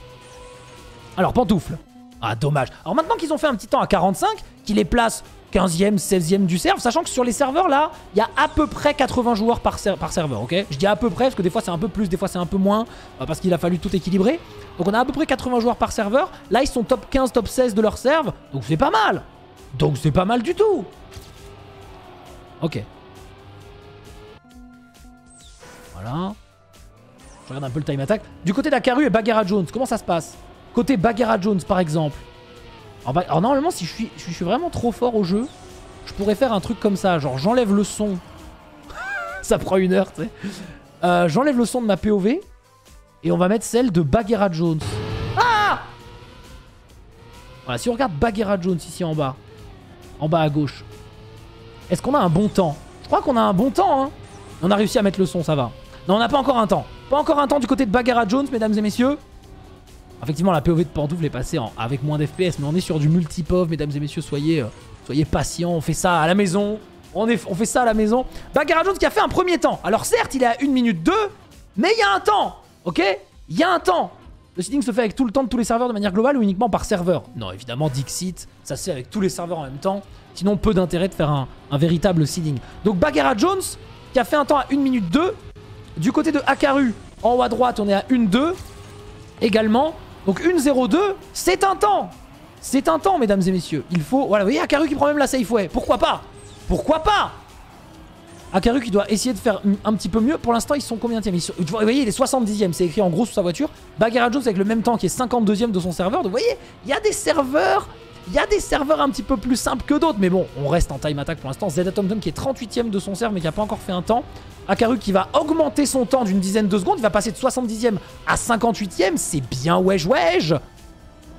Alors, pantoufle. Ah, dommage. Alors maintenant qu'ils ont fait un petit temps à 45, qui les place 15e, 16e du serve, sachant que sur les serveurs là, il y a à peu près 80 joueurs par serveur, ok? Je dis à peu près parce que des fois c'est un peu plus, des fois c'est un peu moins, euh, parce qu'il a fallu tout équilibrer. Donc on a à peu près 80 joueurs par serveur. Là ils sont top 15, top 16 de leur serve, donc c'est pas mal. Donc c'est pas mal du tout. Ok. Voilà. Je regarde un peu le time attack. Du côté d'Akaru et Bagheera Jones, comment ça se passe? Côté Bagheera Jones par exemple. Alors, Ba- alors, normalement, si je suis, je suis vraiment trop fort au jeu, je pourrais faire un truc comme ça. Genre j'enlève le son. ça prend une heure, tu sais. Euh, j'enlève le son de ma POV et on va mettre celle de Bagheera Jones. Ah Voilà, si on regarde Bagheera Jones ici en bas, en bas à gauche, est-ce qu'on a un bon temps? Je crois qu'on a un bon temps, hein. On a réussi à mettre le son, ça va. Non, on n'a pas encore un temps. Pas encore un temps du côté de Bagheera Jones, mesdames et messieurs. Effectivement, la POV de Pantoufle est passée en- avec moins d'FPS, mais on est sur du multi-POV, mesdames et messieurs, soyez, euh, soyez patients, on fait ça à la maison. On, fait ça à la maison. Bagheera Jones qui a fait un premier temps. Alors certes, il est à 1 minute 2, mais il y a un temps, ok? Il y a un temps. Le seeding se fait avec tout le temps de tous les serveurs de manière globale ou uniquement par serveur? Non, évidemment, Dixit, ça se fait avec tous les serveurs en même temps. Sinon, peu d'intérêt de faire un, véritable seeding. Donc Bagheera Jones qui a fait un temps à 1 minute 2. Du côté de Akaru, en haut à droite, on est à 1-2 également. Donc 1-0-2, c'est un temps. C'est un temps, mesdames et messieurs. Il faut. Voilà, vous voyez, Akaru qui prend même la safe way. Pourquoi pas? Pourquoi pas? Akaru qui doit essayer de faire un petit peu mieux. Pour l'instant, ils sont combien ils sont... Vous voyez, il est 70ème, c'est écrit en gros sur sa voiture. Bagheera Jones avec le même temps qui est 52ème de son serveur. Donc vous voyez, il y a des serveurs. Il y a des serveurs un petit peu plus simples que d'autres. Mais bon, on reste en time attack pour l'instant. ZATomTom qui est 38ème de son serveur mais qui n'a pas encore fait un temps. Akaru qui va augmenter son temps d'une dizaine de secondes. Il va passer de 70ème à 58ème. C'est bien wesh wesh.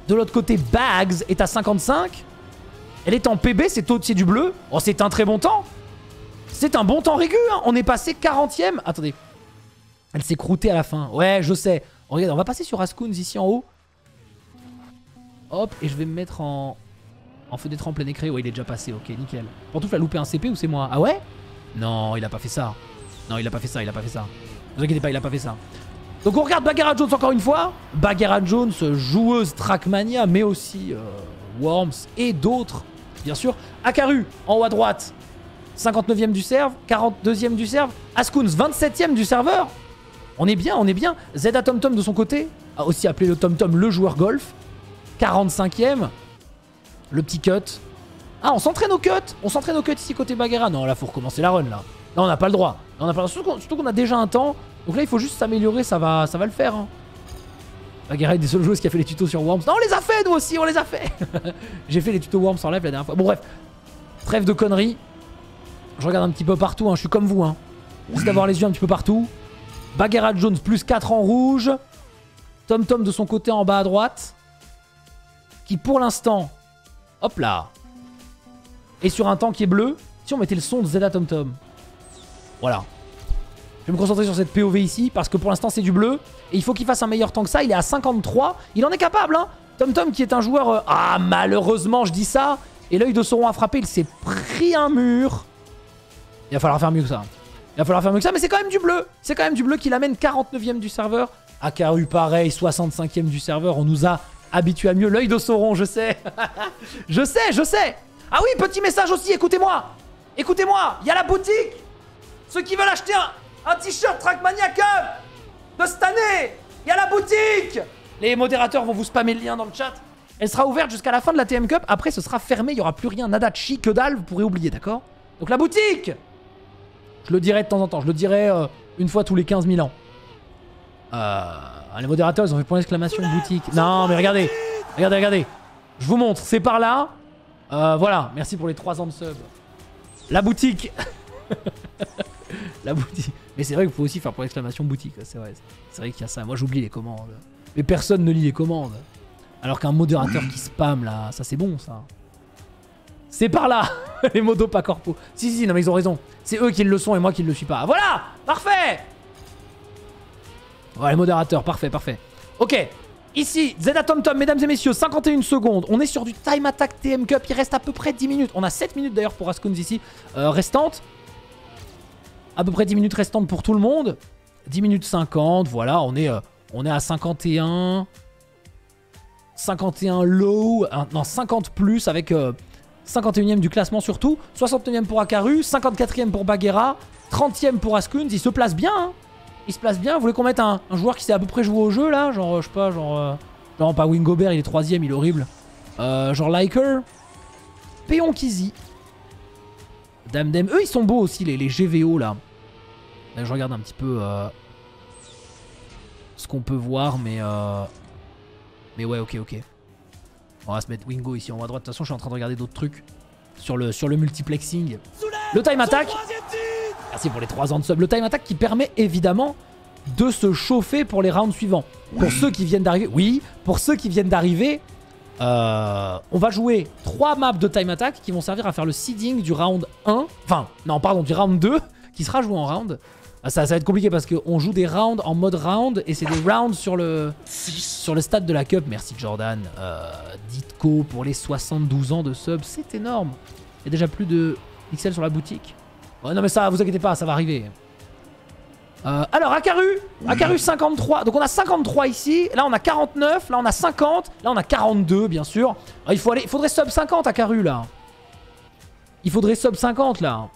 De l'autre côté, Bags est à 55. Elle est en PB, c'est du bleu. Oh, c'est un très bon temps. C'est un bon temps régu. hein. On est passé 40ème. Attendez. Elle s'est croûtée à la fin. Ouais, je sais. Regarde, on va passer sur Ascoons ici en haut. Hop, et je vais me mettre en, en fenêtre en plein écran. Ouais, il est déjà passé. Ok, nickel. Pantoufle a loupé un CP ou c'est moi? Ah ouais? Non, il a pas fait ça. Non, il a pas fait ça, il a pas fait ça. Ne vous inquiétez pas, il a pas fait ça. Donc on regarde Bagheera Jones encore une fois. Bagheera Jones, joueuse Trackmania, mais aussi euh, Worms et d'autres, bien sûr. Akaru, en haut à droite, 59ème du serve, 42ème du serve. Askuns, 27ème du serveur. On est bien, on est bien. Zeda TomTom de son côté, a aussi appelé le TomTom le joueur golf. 45ème. Le petit cut. Ah, on s'entraîne au cut On s'entraîne au cut ici côté Bagheera. Non, là, faut recommencer la run, là. Là, on n'a pas le droit. On n'a pas... Surtout qu'on- a déjà un temps. Donc là, il faut juste s'améliorer, ça va, ça va le faire. hein. Bagheera est des seules joueuses qui a fait les tutos sur Worms. Non, on les a fait, nous aussi, on les a fait J'ai fait les tutos Worms en live la dernière fois. Bon, bref. Trêve de conneries. Je regarde un petit peu partout, hein. je suis comme vous. Hein. Juste d'avoir les yeux un petit peu partout. Bagheera Jones plus 4 en rouge. Tom Tom de son côté en bas à droite. Qui pour l'instant, hop là, est sur un temps qui est bleu. Si on mettait le son de Zelda Tom Tom. Voilà. Je vais me concentrer sur cette POV ici parce que pour l'instant c'est du bleu. Et il faut qu'il fasse un meilleur temps que ça. Il est à 53. Il en est capable, hein. Tom Tom qui est un joueur... euh, Ah, malheureusement, je dis ça. Et l'œil de Sauron a frappé. Il s'est pris un mur. Il va falloir faire mieux que ça. Il va falloir faire mieux que ça. Mais c'est quand même du bleu. C'est quand même du bleu qui l'amène 49ème du serveur. Akaru, pareil, 65ème du serveur. On nous a habitués à mieux. L'œil de Sauron, je sais. je sais, je sais. Ah oui, petit message aussi. Écoutez-moi. Écoutez-moi. Il y a la boutique. Ceux qui veulent acheter un, t-shirt Trackmania Cup de cette année, il y a la boutique Les modérateurs vont vous spammer le lien dans le chat. Elle sera ouverte jusqu'à la fin de la TM Cup. Après, ce sera fermé. Il n'y aura plus rien. Nada chi, que dalle. Vous pourrez oublier, d'accord? Donc la boutique Je le dirai de temps en temps. Je le dirai euh, une fois tous les 15 000 ans. Euh, les modérateurs, ils ont fait point d'exclamation boutique. Non, mais regardez. Regardez, regardez. Je vous montre. C'est par là. Euh, voilà. Merci pour les 3 ans de sub. La boutique La boutique. Mais c'est vrai qu'il faut aussi faire pour l'exclamation boutique, c'est vrai. C'est qu'il y a ça. Moi j'oublie les commandes. Mais personne ne lit les commandes. Alors qu'un modérateur qui spam là, ça c'est bon ça. C'est par là Les modos pas corpo. Si, si, non mais ils ont raison. C'est eux qui le sont et moi qui ne le suis pas. Voilà Parfait Ouais, les modérateurs, parfait, parfait. Ok, ici, Zeda Tom mesdames et messieurs, 51 secondes. On est sur du Time Attack TM Cup. Il reste à peu près 10 minutes. On a 7 minutes d'ailleurs pour Ascoons ici, euh, restantes. À peu près 10 minutes restantes pour tout le monde. 10 minutes 50, voilà, on est, euh, on est à 51. 51 low, euh, non 50 plus avec euh, 51ème du classement surtout, 69ème pour Akaru, 54ème pour Bagheera, 30ème pour Askuns, il se place bien, hein. Il se place bien, vous voulez qu'on mette un, joueur qui sait à peu près jouer au jeu là, genre euh, je sais pas, genre, euh, non pas Wingobert, il est 3ème, il est horrible, Euh, genre Liker, Péon Kizi, Dame Dem, eux ils sont beaux aussi les, les GVO là, Là, je regarde un petit peu euh, ce qu'on peut voir mais... mais ouais, ok, ok. On va se mettre Wingo ici en haut à droite. De toute façon, je suis en train de regarder d'autres trucs sur le, sur le multiplexing. Le time attack. Merci pour les 3 ans de sub. Le time attack qui permet évidemment de se chauffer pour les rounds suivants. Pour ceux qui viennent d'arriver. Oui, pour ceux qui viennent d'arriver. euh, on va jouer 3 maps de time attack qui vont servir à faire le seeding du round 1. Enfin, non, pardon, du round 2 qui sera joué en round. Ah, Ça, ça va être compliqué parce qu'on joue des rounds en mode round et c'est des rounds sur le, sur le stade de la Cup. Merci Jordan. Euh, Ditko pour les 72 ans de sub, c'est énorme. Il y a déjà plus de pixels sur la boutique. Ouais, non mais ça, vous inquiétez pas, ça va arriver. Euh, alors, Akaru, Akaru 53. Donc on a 53 ici. Là on a 49. Là on a 50. Là on a 42 bien sûr. Ah, il, faut aller, il faudrait sub 50 Akaru là. Il faudrait sub 50 là.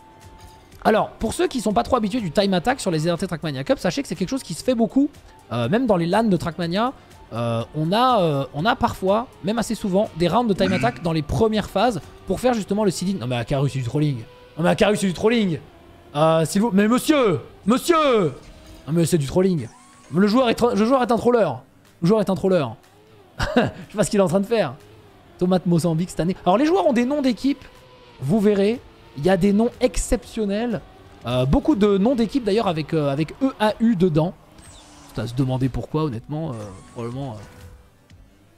Alors, pour ceux qui sont pas trop habitués du time attack sur les ERT Trackmania Cup, sachez que c'est quelque chose qui se fait beaucoup. Euh, même dans les LAN de Trackmania, euh, on, a, euh, on a parfois, même assez souvent, des rounds de time attack dans les premières phases pour faire justement le seeding. Non mais Akaru c'est du trolling. Non mais Akaru c'est du trolling. Euh, s'il vous... Mais monsieur Monsieur Non mais c'est du trolling. Le joueur, est un troller. Le joueur est un troller. Je sais pas ce qu'il est en train de faire. Tomate Mozambique cette année. Alors les joueurs ont des noms d'équipe. Vous verrez, il y a des noms exceptionnels. Euh, beaucoup de noms d'équipe d'ailleurs avec, euh, avec EAU dedans. C'est à se demander pourquoi honnêtement. euh, probablement,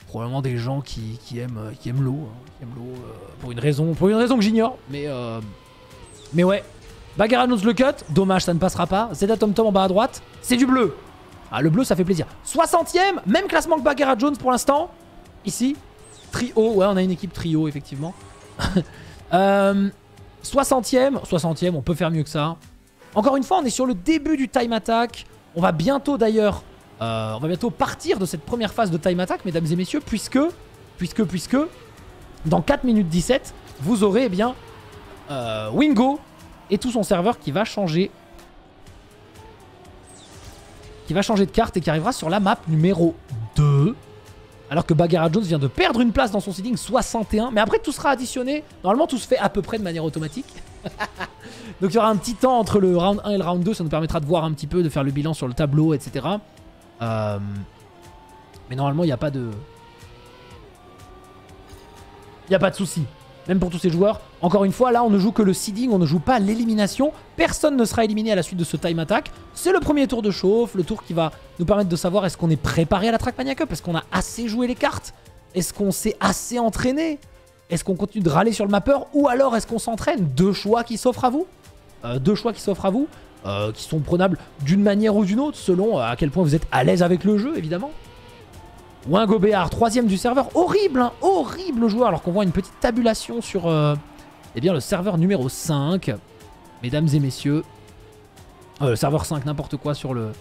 probablement des gens qui, aiment, qui aiment l'eau. hein, qui aiment l'eau pour, une raison, pour une raison que j'ignore. Mais, mais ouais. Annonce le cut. Dommage, ça ne passera pas. Zeta Tom Tom en bas à droite. C'est du bleu. Ah, le bleu, ça fait plaisir. 60ème, même classement que Bagheera Jones pour l'instant. Ici. Trio. Ouais, on a une équipe trio, effectivement. Euh, 60ème. 60ème, on peut faire mieux que ça. Encore une fois, on est sur le début du time attack. On va bientôt d'ailleurs. euh, on va bientôt partir de cette première phase de time attack, mesdames et messieurs, puisque. Puisque, puisque. Dans 4 minutes 17, vous aurez, eh bien. euh, Wingo et tout son serveur qui va changer. Qui va changer de carte et qui arrivera sur la map numéro 2. Alors que Bagheera Jones vient de perdre une place dans son seeding 61. Mais après, tout sera additionné. Normalement, tout se fait à peu près de manière automatique. Donc il y aura un petit temps entre le round 1 et le round 2. Ça nous permettra de voir un petit peu, de faire le bilan sur le tableau, etc. Euh, Mais normalement, il n'y a pas de... Il n'y a pas de souci. Même pour tous ces joueurs. Encore une fois, là, on ne joue que le seeding, on ne joue pas l'élimination. Personne ne sera éliminé à la suite de ce time attack. C'est le premier tour de chauffe, le tour qui va nous permettre de savoir est-ce qu'on est préparé à la Trackmania Cup, est-ce qu'on a assez joué les cartes, est-ce qu'on s'est assez entraîné, est-ce qu'on continue de râler sur le mapper ou alors est-ce qu'on s'entraîne? Deux choix qui s'offrent à vous. Euh, deux choix qui s'offrent à vous, euh, qui sont prenables d'une manière ou d'une autre, selon euh, à quel point vous êtes à l'aise avec le jeu, évidemment. Ou un troisième du serveur. Horrible, hein, horrible joueur. Alors qu'on voit une petite tabulation sur eh bien, le serveur numéro 5. Mesdames et messieurs. le serveur 5, n'importe quoi sur le,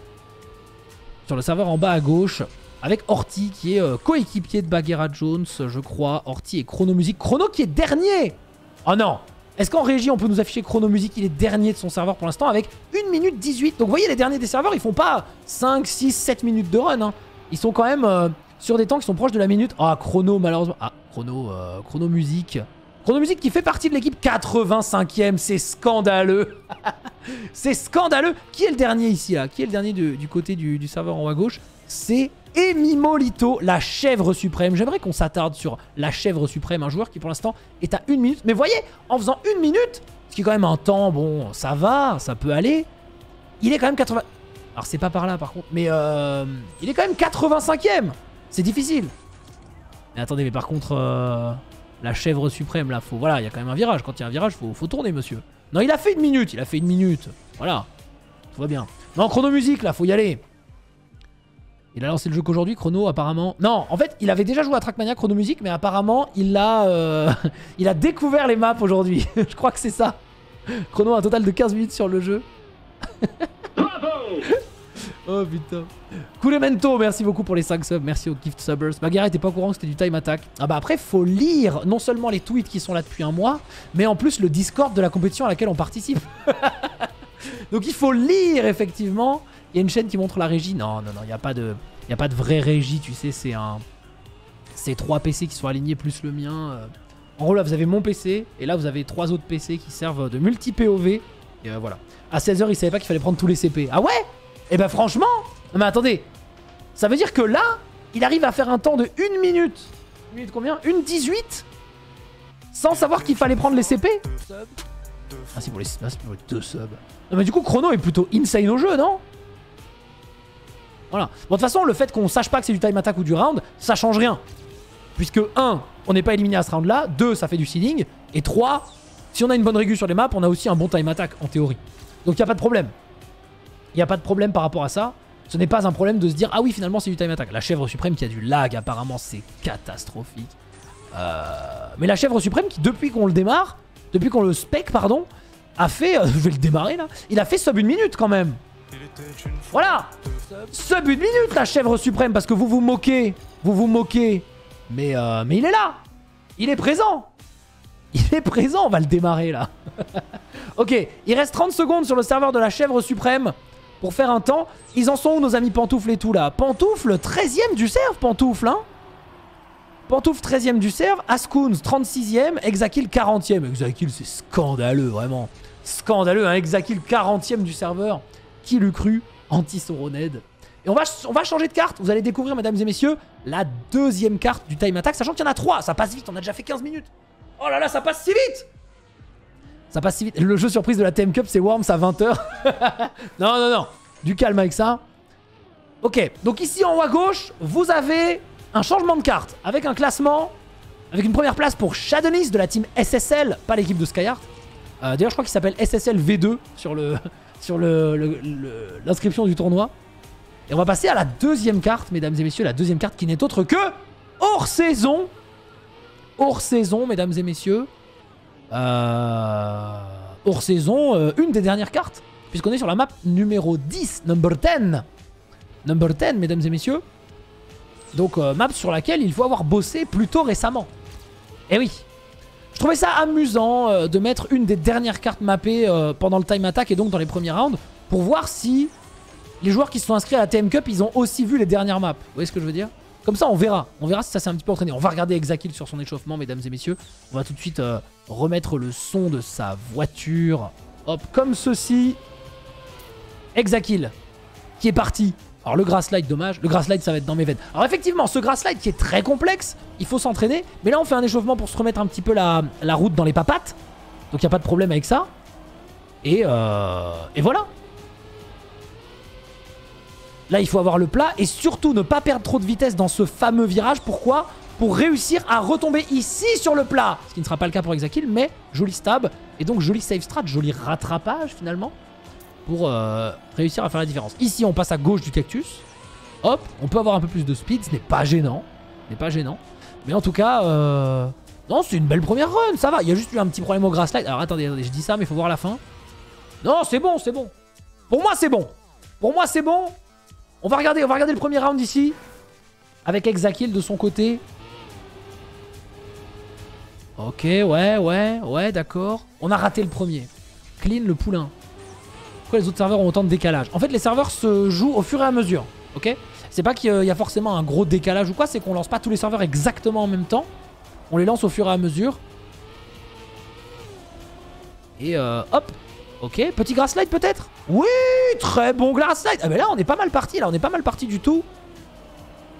sur le serveur en bas à gauche. Avec Horty qui est coéquipier de Bagheera Jones, je crois. Horty et Chrono Music. Chrono qui est dernier Oh non est-ce qu'en régie, on peut nous afficher Chrono Music Il est dernier de son serveur pour l'instant avec 1 minute 18. Donc vous voyez, les derniers des serveurs, ils font pas 5, 6, 7 minutes de run. Hein. Ils sont quand même euh, sur des temps qui sont proches de la minute. Ah, Chrono, malheureusement. Ah, Chrono, euh, Chrono Music. Chrono Music qui fait partie de l'équipe 85ème. C'est scandaleux. C'est scandaleux. Qui est le dernier ici, Qui est le dernier du, côté du, serveur en haut à gauche? C'est et Mimolito, la chèvre suprême. J'aimerais qu'on s'attarde sur la chèvre suprême, un joueur qui pour l'instant est à une minute. Mais voyez, en faisant une minute, ce qui est quand même un temps, bon, ça va, ça peut aller. Il est quand même 80... Alors c'est pas par là par contre, mais euh, il est quand même 85ème. C'est difficile. Mais attendez, mais par contre, euh, la chèvre suprême là, faut... Voilà, il y a quand même un virage. Quand il y a un virage, faut, faut tourner, monsieur. Non, il a fait une minute, il a fait une minute. Voilà, tout va bien. Non, chrono musique là, faut y aller. Il a lancé le jeu qu'aujourd'hui, Chrono, apparemment. Non, en fait, il avait déjà joué à Trackmania Chrono Music, mais apparemment, il a, euh, il a découvert les maps aujourd'hui. Je crois que c'est ça. Chrono a un total de 15 minutes sur le jeu. Oh putain. Coulemento, merci beaucoup pour les 5 subs. Merci aux gift subbers. Bagarre était pas au courant que c'était du time attack. Ah bah après, faut lire non seulement les tweets qui sont là depuis un mois, mais en plus le Discord de la compétition à laquelle on participe. Donc il faut lire effectivement il y a une chaîne qui montre la régie. Non, non, non, il n'y a, pas de, a pas de vraie régie, tu sais, c'est un... C'est trois PC qui sont alignés plus le mien. Euh. En gros, là, vous avez mon PC, et là, vous avez trois autres PC qui servent de multi-POV. Et euh, voilà. À 16h, il savait pas qu'il fallait prendre tous les CP. Ah ouais? Eh ben franchement mais attendez Ça veut dire que là, il arrive à faire un temps de 1 minute. 1 minute combien? Une 18 Sans savoir qu'il fallait prendre les CP Ah, c'est pour les, ah, pour les deux subs. Non, mais du coup, Chrono est plutôt insane au jeu, non? Voilà. Bon, de toute façon, le fait qu'on sache pas que c'est du time attack ou du round, ça change rien. Puisque 1, on n'est pas éliminé à ce round-là. 2, ça fait du seeding. Et 3, si on a une bonne régule sur les maps, on a aussi un bon time attack, en théorie. Donc il n'y a pas de problème. Il n'y a pas de problème par rapport à ça. Ce n'est pas un problème de se dire, ah oui, finalement, c'est du time attack. La chèvre suprême qui a du lag, apparemment, c'est catastrophique. Euh, mais la chèvre suprême qui, depuis qu'on le démarre, depuis qu'on le spec, pardon, a fait... je vais le démarrer, là. Il a fait sub une minute, quand même. Voilà Sub une minute, la chèvre suprême, parce que vous vous moquez. Vous vous moquez. Mais, euh, mais il est là Il est présent Il est présent, on va le démarrer, là. ok, il reste 30 secondes sur le serveur de la chèvre suprême pour faire un temps. Ils en sont où, nos amis Pantoufle et tout, là? Pantoufle, 13ème du serve, Pantoufle, hein? Pantoufle 13ème du serve, Ascoons 36ème, Exakil 40ème. Exakil c'est scandaleux vraiment. Scandaleux, hein Exakil 40ème du serveur. Qui l'eût cru? Anti-Sauroned. Et on va, on va changer de carte. Vous allez découvrir, mesdames et messieurs, la deuxième carte du time attack. Sachant qu'il y en a trois. Ça passe vite. On a déjà fait 15 minutes. Oh là là, ça passe si vite Ça passe si vite. Le jeu surprise de la TM Cup, c'est Worms à 20h. non, non, non. Du calme avec ça. Ok. Donc ici, en haut à gauche, vous avez un changement de carte. Avec un classement. Avec une première place pour Shadonis de la team SSL. Pas l'équipe de Skyheart. Euh, D'ailleurs, je crois qu'il s'appelle SSL V2 sur l'inscription du tournoi. Et on va passer à la deuxième carte, mesdames et messieurs. La deuxième carte qui n'est autre que hors saison. Hors saison, mesdames et messieurs. Euh, hors saison, euh, une des dernières cartes. Puisqu'on est sur la map numéro 10, number 10. Number 10, mesdames et messieurs. Donc, euh, map sur laquelle il faut avoir bossé plutôt récemment. Eh oui, je trouvais ça amusant de mettre une des dernières cartes mappées pendant le time attack et donc dans les premiers rounds pour voir si les joueurs qui se sont inscrits à la TM Cup, ils ont aussi vu les dernières maps. Vous voyez ce que je veux dire? Comme ça, on verra. On verra si ça s'est un petit peu entraîné. On va regarder Exakil sur son échauffement, mesdames et messieurs. On va tout de suite euh, remettre le son de sa voiture. Hop, comme ceci. Exakil, qui est parti. Alors le grass slide, dommage. Le grass slide, ça va être dans mes veines. Alors effectivement, ce grass slide qui est très complexe, il faut s'entraîner. Mais là, on fait un échauffement pour se remettre un petit peu la, la route dans les papates. Donc il n'y a pas de problème avec ça. Et, euh, et voilà. Là, il faut avoir le plat et surtout ne pas perdre trop de vitesse dans ce fameux virage. Pourquoi? Pour réussir à retomber ici sur le plat. Ce qui ne sera pas le cas pour Exakil, mais joli stab. Et donc joli save strat, joli rattrapage finalement. Pour euh, réussir à faire la différence. Ici, on passe à gauche du cactus. Hop, on peut avoir un peu plus de speed, ce n'est pas gênant. Ce n'est pas gênant. Mais en tout cas, euh... non, c'est une belle première run, ça va. Il y a juste eu un petit problème au grass slide. Alors attendez, attendez, je dis ça, mais il faut voir la fin. Non, c'est bon, c'est bon. Pour moi, c'est bon. Pour moi, c'est bon. On va regarder, on va regarder le premier round ici. Avec Exakil de son côté. Ok, ouais, ouais, ouais, d'accord. On a raté le premier. Clean le poulain. Pourquoi les autres serveurs ont autant de décalage En fait, les serveurs se jouent au fur et à mesure. Ok C'est pas qu'il y a forcément un gros décalage ou quoi, c'est qu'on lance pas tous les serveurs exactement en même temps. On les lance au fur et à mesure. Et euh, hop, Ok, petit grass slide peut-être Oui, très bon grass slide. Ah mais là, on est pas mal parti, là, on est pas mal parti du tout.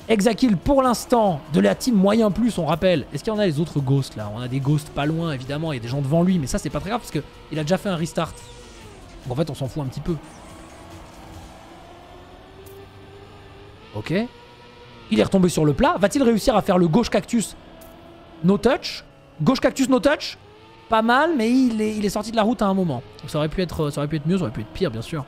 Exakil pour l'instant de la team moyen plus, on rappelle. Est-ce qu'il y en a les autres ghosts là? On a des ghosts pas loin, évidemment, il y a des gens devant lui, mais ça c'est pas très grave parce qu'il a déjà fait un restart. Donc en fait, on s'en fout un petit peu. Ok. Il est retombé sur le plat. Va-t-il réussir à faire le gauche cactus? No touch Gauche cactus no touch pas mal, mais il est, sorti de la route à un moment. ça aurait pu être, ça aurait pu être mieux, ça aurait pu être pire, bien sûr.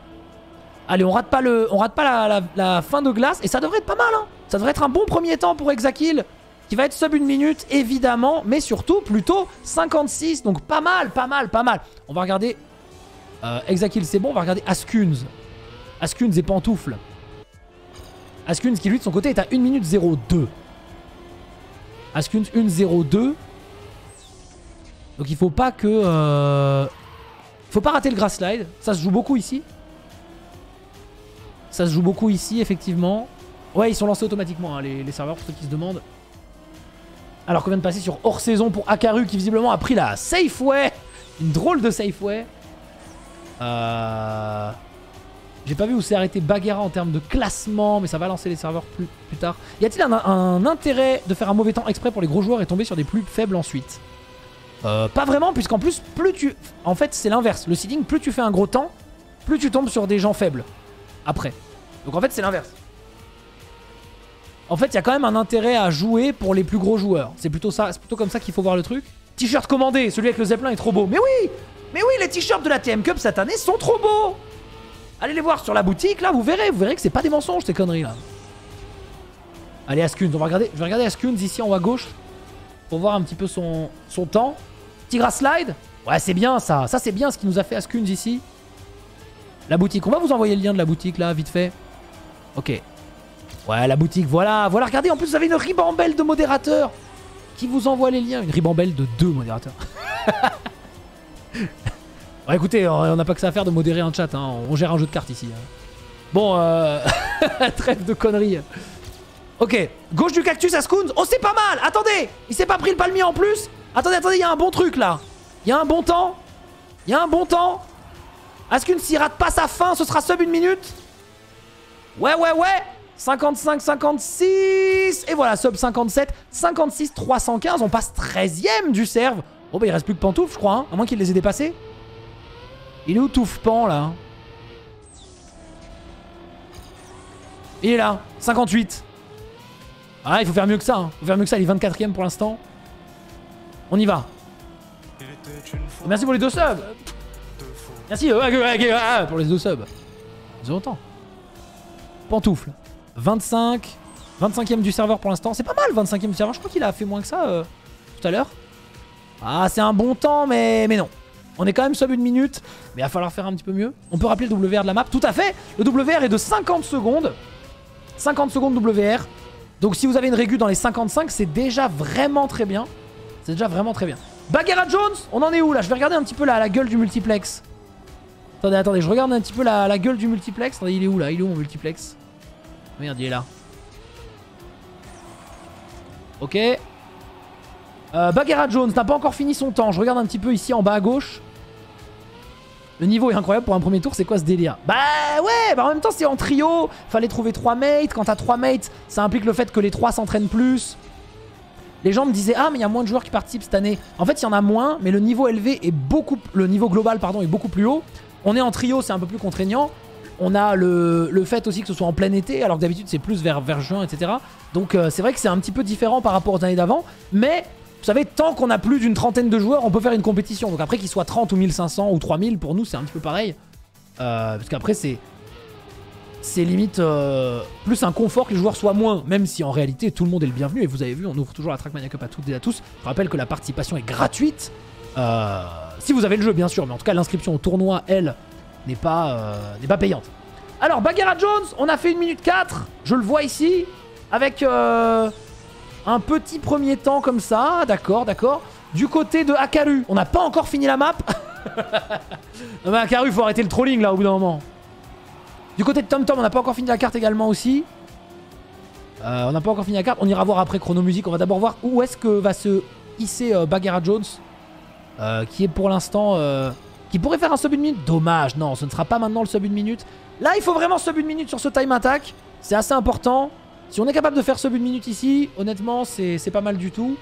Allez, on rate pas le, on rate pas la, fin de glace et ça devrait être pas mal. Hein. Ça devrait être un bon premier temps pour Exakil, qui va être sub une minute évidemment, mais surtout plutôt 56, donc pas mal, pas mal, pas mal. On va regarder euh, c'est bon. On va regarder Askuns, Askuns et Pantoufle. Askuns qui lui de son côté est à 1 minute 02. Askuns 1-0-2. Donc il faut pas que... Euh... Faut pas rater le grass slide. Ça se joue beaucoup ici. Ça se joue beaucoup ici, effectivement. Ouais, ils sont lancés automatiquement, hein, les, serveurs, pour ceux qui se demandent. Alors qu'on vient de passer sur hors saison pour Akaru, qui visiblement a pris la Safeway. Une drôle de Safeway. Euh... J'ai pas vu où s'est arrêté Bagheera en termes de classement, mais ça va lancer les serveurs plus, plus tard. Y a-t-il un intérêt de faire un mauvais temps exprès pour les gros joueurs et tomber sur des plus faibles ensuite? Euh, pas vraiment, puisqu'en plus, plus tu... En fait, c'est l'inverse. Le seeding, plus tu fais un gros temps, plus tu tombes sur des gens faibles. Après. Donc en fait, c'est l'inverse. En fait, il y a quand même un intérêt à jouer pour les plus gros joueurs. C'est plutôt ça, c'est plutôt comme ça qu'il faut voir le truc. T-shirt commandé, celui avec le Zeppelin est trop beau. Mais oui Mais oui, les t-shirts de la TM Cup cette année sont trop beaux Allez les voir sur la boutique, là, vous verrez. Vous verrez que c'est pas des mensonges, ces conneries, là. Allez, Askuns, on va regarder. Je vais regarder Askuns ici en haut à gauche. Pour voir un petit peu son, son temps. Grass slide Ouais, c'est bien ça. Ça, c'est bien ce qui nous a fait Askuns ici. La boutique. On va vous envoyer le lien de la boutique là, vite fait. Ok. Ouais, la boutique, voilà. Voilà, regardez, en plus, vous avez une ribambelle de modérateurs qui vous envoie les liens. Une ribambelle de deux modérateurs. ouais, écoutez, on n'a pas que ça à faire de modérer un chat. Hein. On gère un jeu de cartes ici. Hein. Bon, euh... trêve de conneries. Ok, gauche du cactus à Oh, c'est pas mal Attendez Il s'est pas pris le palmier en plus Attendez, attendez, il y a un bon truc là. Il y a un bon temps. Il y a un bon temps. Askuns s'il rate pas sa fin, ce sera sub une minute? Ouais, ouais, ouais. 55, 56. Et voilà, sub 57. 56, 315. On passe 13ème du serve. Bon, bah, il reste plus que Pantouf, je crois. Hein, à moins qu'il les ait dépassés. Il est où Toufpan là? Il est là. 58. Ah, il faut faire mieux que. Hein. Il faut faire mieux que ça. Il est 24ème pour l'instant. On y va. Merci pour les deux subs. Merci pour les deux subs. J'ai longtemps. Pantoufle. 25. 25ème du serveur pour l'instant. C'est pas mal 25ème du serveur. Je crois qu'il a fait moins que ça euh, tout à l'heure. Ah, c'est un bon temps, mais, mais non. On est quand même sub une minute. Mais il va falloir faire un petit peu mieux. On peut rappeler le WR de la map. Tout à fait. Le WR est de 50 secondes. 50 secondes WR. Donc si vous avez une régu dans les 55, c'est déjà vraiment très bien. C'est déjà vraiment très bien. Bagheera Jones, on en est où là? Je vais regarder un petit peu la, gueule du multiplex. Attendez, attendez, je regarde un petit peu la, gueule du multiplex. Attendez, il est où là? Il est où mon multiplex? Merde, il est là. Ok. Euh, Jones n'a pas encore fini son temps. Je regarde un petit peu ici en bas à gauche. Le niveau est incroyable pour un premier tour, c'est quoi ce délire? Bah ouais, bah en même temps c'est en trio, fallait trouver 3 mates, quand t'as 3 mates, ça implique le fait que les 3 s'entraînent plus. Les gens me disaient ah mais il y a moins de joueurs qui participent cette année. En fait il y en a moins, mais le niveau élevé est beaucoup, le niveau global pardon est beaucoup plus haut. On est en trio, c'est un peu plus contraignant. On a le, fait aussi que ce soit en plein été, alors que d'habitude c'est plus vers, vers juin, etc. Donc euh, c'est vrai que c'est un petit peu différent par rapport aux années d'avant, mais vous savez, tant qu'on a plus d'une trentaine de joueurs, on peut faire une compétition. Donc après qu'ils soient 30 ou 1500 ou 3000, pour nous c'est un petit peu pareil. Euh, parce qu'après c'est... C'est limite euh, plus un confort que les joueurs soient moins, même si en réalité tout le monde est le bienvenu. Et vous avez vu, on ouvre toujours la Trackmania Cup à toutes et à tous. Je rappelle que la participation est gratuite. Euh, si vous avez le jeu, bien sûr, mais en tout cas l'inscription au tournoi, elle, n'est pas, n'est pas payante. Alors, Bagheera Jones, on a fait une minute 4, je le vois ici, avec un petit premier temps comme ça, d'accord, d'accord. Du côté de Akaru, on n'a pas encore fini la map. non mais Akaru, faut arrêter le trolling là au bout d'un moment. Du côté de TomTom, on n'a pas encore fini la carte également aussi. Euh, on n'a pas encore fini la carte. On ira voir après Chrono Music. On va d'abord voir où est-ce que va se hisser euh, Bagheera Jones. Euh, qui est pour l'instant... qui pourrait faire un sub une minute. Dommage, non, ce ne sera pas maintenant le sub une minute. Là, il faut vraiment sub une minute sur ce time attack. C'est assez important. Si on est capable de faire sub une minute ici, honnêtement, c'est pas mal du tout.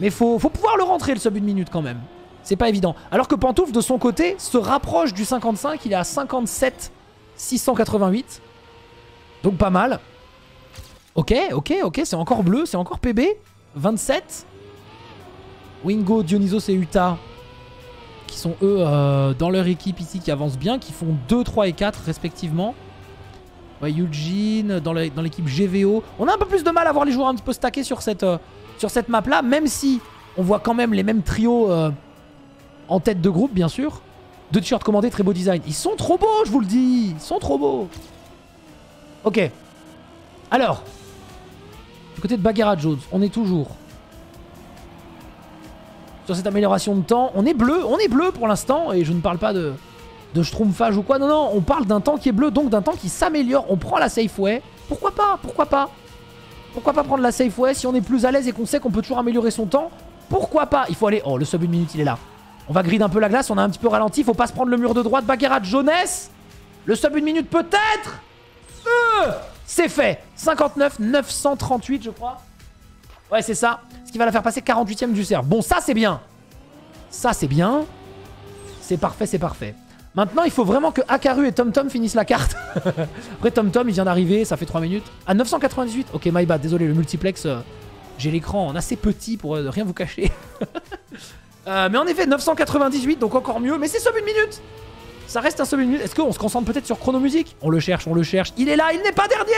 Mais faut, faut pouvoir le rentrer, le sub une minute quand même. C'est pas évident. Alors que Pantouf, de son côté, se rapproche du 55. Il est à 57 688. Donc pas mal. Ok, ok, ok. C'est encore bleu, c'est encore PB. 27. Wingo, Dionysos et Utah. Qui sont eux euh, dans leur équipe ici qui avancent bien. Qui font 2, 3 et 4 respectivement. Ouais, Eugene, dans l'équipe GVO. On a un peu plus de mal à voir les joueurs un petit peu stackés sur cette, euh, sur cette map là, même si on voit quand même les mêmes trios euh, en tête de groupe, bien sûr. Deux t-shirts commandés, très beau design. Ils sont trop beaux, je vous le dis. Ils sont trop beaux. Ok. Alors, du côté de Bagheera Jones, on est toujours sur cette amélioration de temps. On est bleu, on est bleu pour l'instant, et je ne parle pas de, de schtroumpfage ou quoi. Non, non, on parle d'un temps qui est bleu, donc d'un temps qui s'améliore. On prend la safe way. Pourquoi pas Pourquoi pas? Pourquoi pas prendre la safe way si on est plus à l'aise et qu'on sait qu'on peut toujours améliorer son temps? Pourquoi pas? Il faut aller... Oh, le sub une minute, il est là. On va grid un peu la glace, on a un petit peu ralenti. Faut pas se prendre le mur de droite. Bagheera de jeunesse. Le sub une minute peut-être euh, C'est fait 59, 938 je crois. Ouais, c'est ça. Ce qui va la faire passer 48ème du cerf. Bon, ça c'est bien. Ça c'est bien. C'est parfait, c'est parfait. Maintenant, il faut vraiment que Akaru et TomTom finissent la carte. Après, TomTom, il vient d'arriver, ça fait 3 minutes. À 998 Ok, my bad, désolé, le multiplex, euh, j'ai l'écran en assez petit pour euh, rien vous cacher. Euh, mais en effet, 998, donc encore mieux. Mais c'est sub une minute Ça reste un sub une minute. Est-ce qu'on se concentre peut-être sur Chrono Music On le cherche, on le cherche. Il est là, il n'est pas dernier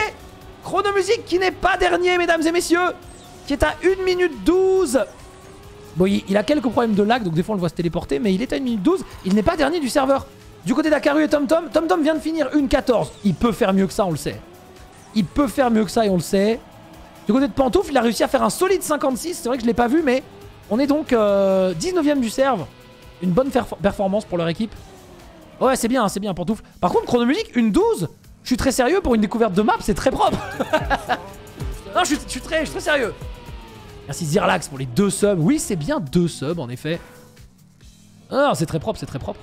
Chrono Music qui n'est pas dernier, mesdames et messieurs Qui est à 1 minute 12 Bon, il, a quelques problèmes de lag, donc des fois on le voit se téléporter, mais il est à 1 minute 12. Il n'est pas dernier du serveur. Du côté d'Akaru et TomTom, TomTom vient de finir une 14. Il peut faire mieux que ça, on le sait. Il peut faire mieux que ça et on le sait. Du côté de Pantouf, il a réussi à faire un solide 56. C'est vrai que je l'ai pas vu, mais on est donc 19ème euh, du serve. Une bonne performance pour leur équipe. Ouais, c'est bien, c'est bien, Pantouf. Par contre, Chronomusique, une 12. Je suis très sérieux pour une découverte de map, c'est très propre. non, je suis, très, je suis très sérieux. Merci Zirlax pour les deux subs. Oui, c'est bien deux subs, en effet. Non, c'est très propre, c'est très propre.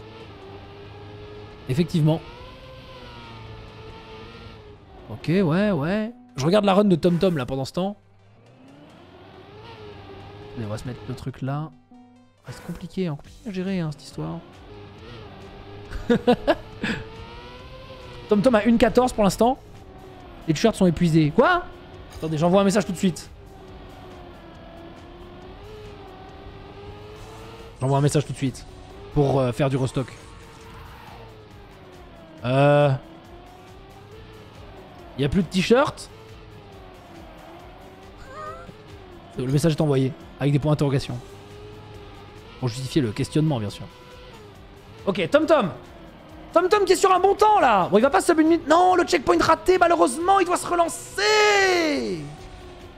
Effectivement. Ok, ouais, ouais. Je regarde la run de TomTom là pendant ce temps. On va se mettre le truc là. Ah, c'est compliqué, hein, compliqué à gérer hein, cette histoire. TomTom a une 14 pour l'instant. Les t-shirts sont épuisés. Quoi? Attendez, j'envoie un message tout de suite. J'envoie un message tout de suite. Pour euh, faire du restock. Euh... Il a plus de t-shirt Le message est envoyé, avec des points d'interrogation. Pour justifier le questionnement, bien sûr. Ok, Tom Tom Tom Tom qui est sur un bon temps, là Bon, il va pas sub une minute... Non, le checkpoint raté, malheureusement, il doit se relancer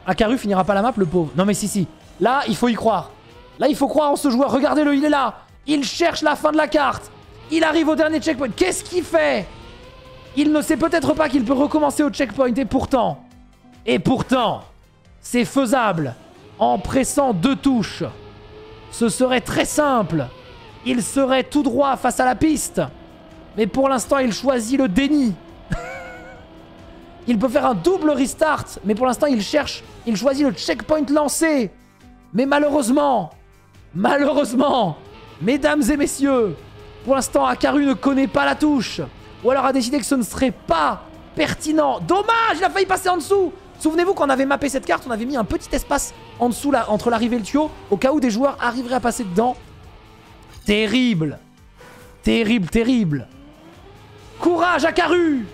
Akaru finira pas la map, le pauvre. Non mais si, si. Là, il faut y croire. Là, il faut croire en ce joueur. Regardez-le, il est là. Il cherche la fin de la carte. Il arrive au dernier checkpoint. Qu'est-ce qu'il fait? Il ne sait peut-être pas qu'il peut recommencer au checkpoint. Et pourtant, et pourtant, c'est faisable en pressant deux touches. Ce serait très simple. Il serait tout droit face à la piste. Mais pour l'instant, il choisit le déni. il peut faire un double restart. Mais pour l'instant, il cherche. Il choisit le checkpoint lancé. Mais malheureusement, malheureusement, mesdames et messieurs, pour l'instant, Akaru ne connaît pas la touche. Ou alors a décidé que ce ne serait pas pertinent. Dommage, il a failli passer en dessous. Souvenez-vous qu'on avait mappé cette carte, on avait mis un petit espace en dessous là, entre l'arrivée et le tuyau, au cas où des joueurs arriveraient à passer dedans. Terrible. Terrible, terrible. Courage, Akaru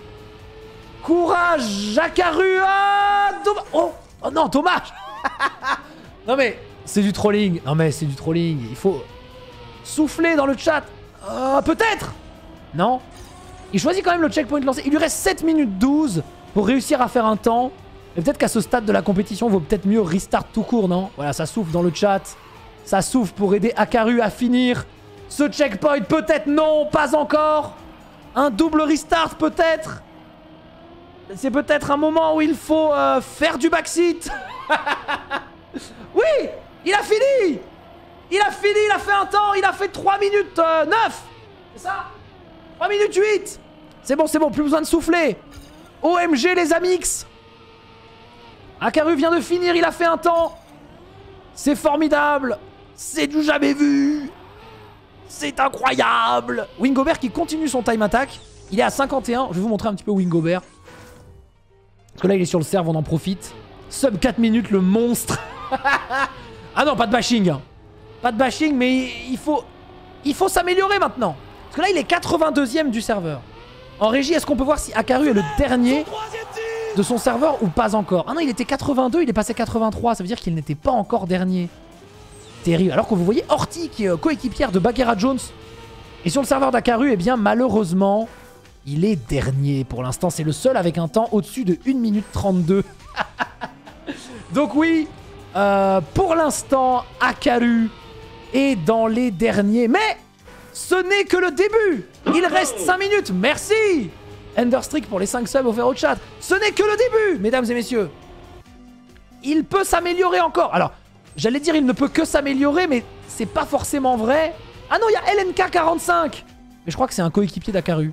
Courage, Akaru ah, oh, oh non, dommage Non mais, c'est du trolling. Non mais c'est du trolling. Il faut souffler dans le chat. Euh, Peut-être Non Il choisit quand même le checkpoint lancé. Il lui reste 7 minutes 12 pour réussir à faire un temps. Et peut-être qu'à ce stade de la compétition, il vaut peut-être mieux restart tout court, non? Voilà, ça souffle dans le chat. Ça souffle pour aider Akaru à finir ce checkpoint. Peut-être non, pas encore. Un double restart peut-être. C'est peut-être un moment où il faut euh, faire du backseat. oui, il a fini. Il a fini, il a fait un temps, il a fait 3 minutes 9 C'est ça? 3 minutes 8 C'est bon, c'est bon, plus besoin de souffler OMG les amix Akaru vient de finir, il a fait un temps C'est formidable C'est du jamais vu C'est incroyable Wingobert qui continue son time attack. Il est à 51, je vais vous montrer un petit peu Wingobert. Parce que là il est sur le serve, on en profite. Sub 4 minutes, le monstre Ah non, pas de bashing hein. Pas de bashing, mais il faut, il faut s'améliorer maintenant. Parce que là, il est 82ème du serveur. En régie, est-ce qu'on peut voir si Akaru est le dernier de son serveur ou pas encore Ah non, il était 82, il est passé 83. Ça veut dire qu'il n'était pas encore dernier. Terrible. Alors que vous voyez Horty, qui est euh, coéquipière de Bagheera Jones. Et sur le serveur d'Akaru, eh bien, malheureusement, il est dernier. Pour l'instant, c'est le seul avec un temps au-dessus de 1 minute 32. Donc oui, euh, pour l'instant, Akaru est dans les derniers. Mais ce n'est que le début. Il reste 5 minutes. Merci. Enderstreak pour les 5 subs offerts au chat. Ce n'est que le début, mesdames et messieurs. Il peut s'améliorer encore. Alors, j'allais dire il ne peut que s'améliorer, mais c'est pas forcément vrai. Ah non, il y a LNK45. Mais je crois que c'est un coéquipier d'Akaru.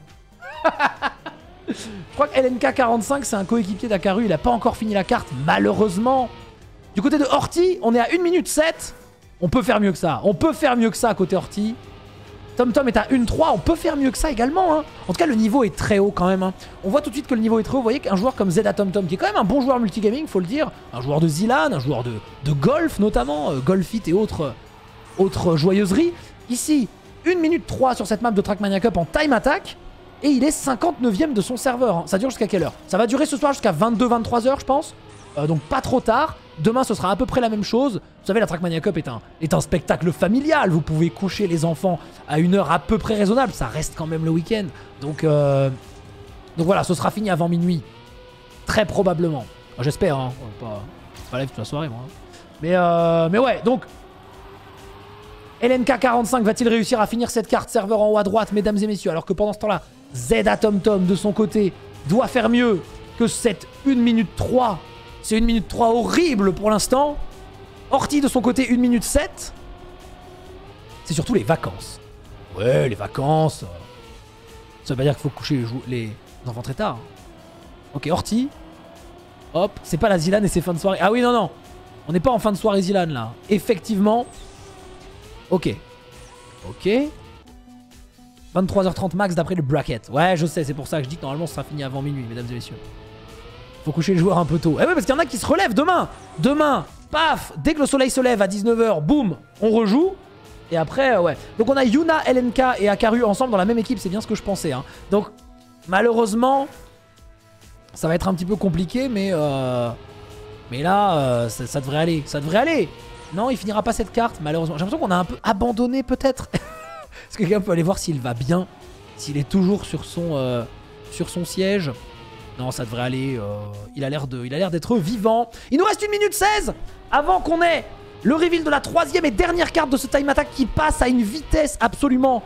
je crois que LNK45, c'est un coéquipier d'Akaru. Il a pas encore fini la carte, malheureusement. Du côté de Horty, on est à 1 minute 7. On peut faire mieux que ça. On peut faire mieux que ça côté Horty. Tom Tom est à 1-3, on peut faire mieux que ça également. Hein. En tout cas, le niveau est très haut quand même. Hein. On voit tout de suite que le niveau est très haut. Vous voyez qu'un joueur comme Zeda Tom Tom, qui est quand même un bon joueur multigaming, faut le dire, un joueur de Zilan, un joueur de, de golf notamment, euh, Golfit et autres, autres joyeuseries. Ici, 1 minute 3 sur cette map de Trackmania Cup en time attack. Et il est 59ème de son serveur. Hein. Ça dure jusqu'à quelle heure? Ça va durer ce soir jusqu'à 22-23 heures, je pense. Euh, donc pas trop tard. Demain, ce sera à peu près la même chose. Vous savez, la Trackmania Cup est un, un spectacle familial. Vous pouvez coucher les enfants à une heure à peu près raisonnable. Ça reste quand même le week-end. Donc, euh, voilà, ce sera fini avant minuit. Très probablement. J'espère, hein. Pas, pas live toute la soirée, moi. hein. Mais, euh, mais ouais, donc. LNK45 va-t-il réussir à finir cette carte serveur en haut à droite, mesdames et messieurs? Alors que pendant ce temps-là, Z Tom Tom de son côté doit faire mieux que cette 1 minute 3 c'est 1 minute 3 horrible pour l'instant. Horty de son côté 1 minute 7. C'est surtout les vacances. Ouais, les vacances. Ça veut pas dire qu'il faut coucher les, enfants très tard. Ok, Horty. Hop, c'est pas la Zilan et c'est fin de soirée. Ah oui, non, non. On n'est pas en fin de soirée Zilan là. Effectivement. Ok. Ok. 23h30 max d'après le bracket. Ouais, je sais, c'est pour ça que je dis que normalement ça sera fini avant minuit, mesdames et messieurs. Faut coucher les joueurs un peu tôt. Eh ouais, parce qu'il y en a qui se relèvent demain. Demain, paf, dès que le soleil se lève à 19h, boum, on rejoue. Et après, euh, ouais. Donc on a Yuna, LNK et Akaru ensemble dans la même équipe, c'est bien ce que je pensais. Hein. Donc, malheureusement, ça va être un petit peu compliqué, mais... Euh... Mais là, euh, ça, devrait aller. Ça devrait aller. Non, il finira pas cette carte, malheureusement. J'ai l'impression qu'on a un peu abandonné, peut-être. Est-ce que quelqu'un peut aller voir s'il va bien S'il est toujours sur son, sur son siège non, ça devrait aller. euh, il a l'air d'être vivant. Il nous reste une minute 16 avant qu'on ait le reveal de la troisième et dernière carte de ce time attack qui passe à une vitesse absolument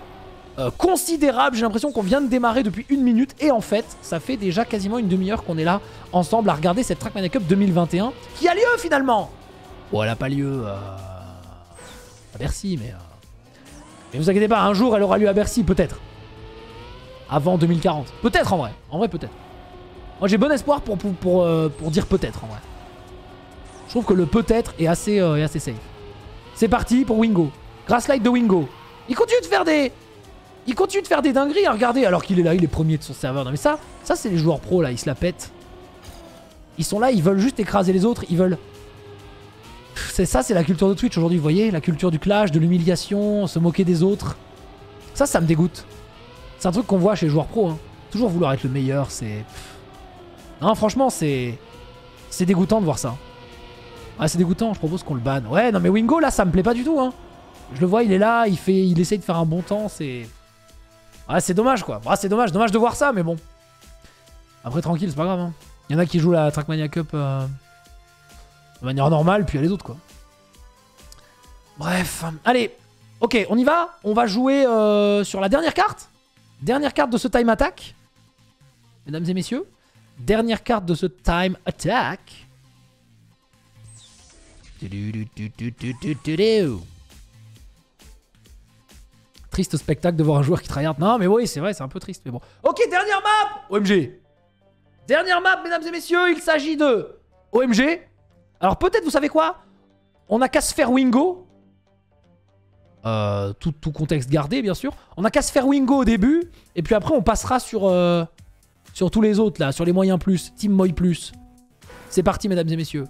euh, considérable. J'ai l'impression qu'on vient de démarrer depuis une minute et en fait, ça fait déjà quasiment une demi-heure qu'on est là ensemble à regarder cette Trackmania Cup 2021 qui a lieu finalement. Bon, elle a pas lieu euh, à Bercy, mais. Mais vous inquiétez pas, un jour elle aura lieu à Bercy peut-être. avant 2040. Peut-être en vrai. En vrai, peut-être. Moi, j'ai bon espoir pour, pour, pour, euh, pour dire peut-être en vrai. Je trouve que le peut-être est assez, euh, est assez safe. C'est parti pour Wingo. Grasslight de Wingo. Il continue de faire des. Il continue de faire des dingueries, regardez, alors qu'il est là, il est premier de son serveur. Non mais ça, ça c'est les joueurs pros là, ils se la pètent. Ils sont là, ils veulent juste écraser les autres, ils veulent. C'est ça, c'est la culture de Twitch aujourd'hui, vous voyez La culture du clash, de l'humiliation, se moquer des autres. Ça, ça me dégoûte. C'est un truc qu'on voit chez les joueurs pros. Hein. Toujours vouloir être le meilleur, c'est. Non, franchement, c'est. C'est dégoûtant de voir ça. Ah, c'est dégoûtant, je propose qu'on le banne. Ouais, non mais Wingo là, ça me plaît pas du tout. Hein. Je le vois, il est là, il fait, il essaye de faire un bon temps, c'est. Ah, c'est dommage quoi. Ah, c'est dommage, dommage de voir ça, mais bon. Après, tranquille, c'est pas grave. Hein. Il y en a qui jouent la Trackmania Cup euh, de manière normale, puis il y a les autres quoi. Bref, allez, ok, on y va. On va jouer euh, sur la dernière carte. Dernière carte de ce time attack. Mesdames et messieurs. Dernière carte de ce time attack. Triste spectacle de voir un joueur qui tryhard. Non, mais oui, c'est vrai, c'est un peu triste, mais bon. Ok, dernière map OMG Dernière map, mesdames et messieurs, il s'agit de OMG. Alors peut-être, vous savez quoi? On a qu'à se faire Wingo. Euh, tout, contexte gardé, bien sûr. On a qu'à se faire Wingo au début. Et puis après, on passera sur, euh, sur tous les autres, là. Sur les moyens plus. Team Moy plus. C'est parti, mesdames et messieurs.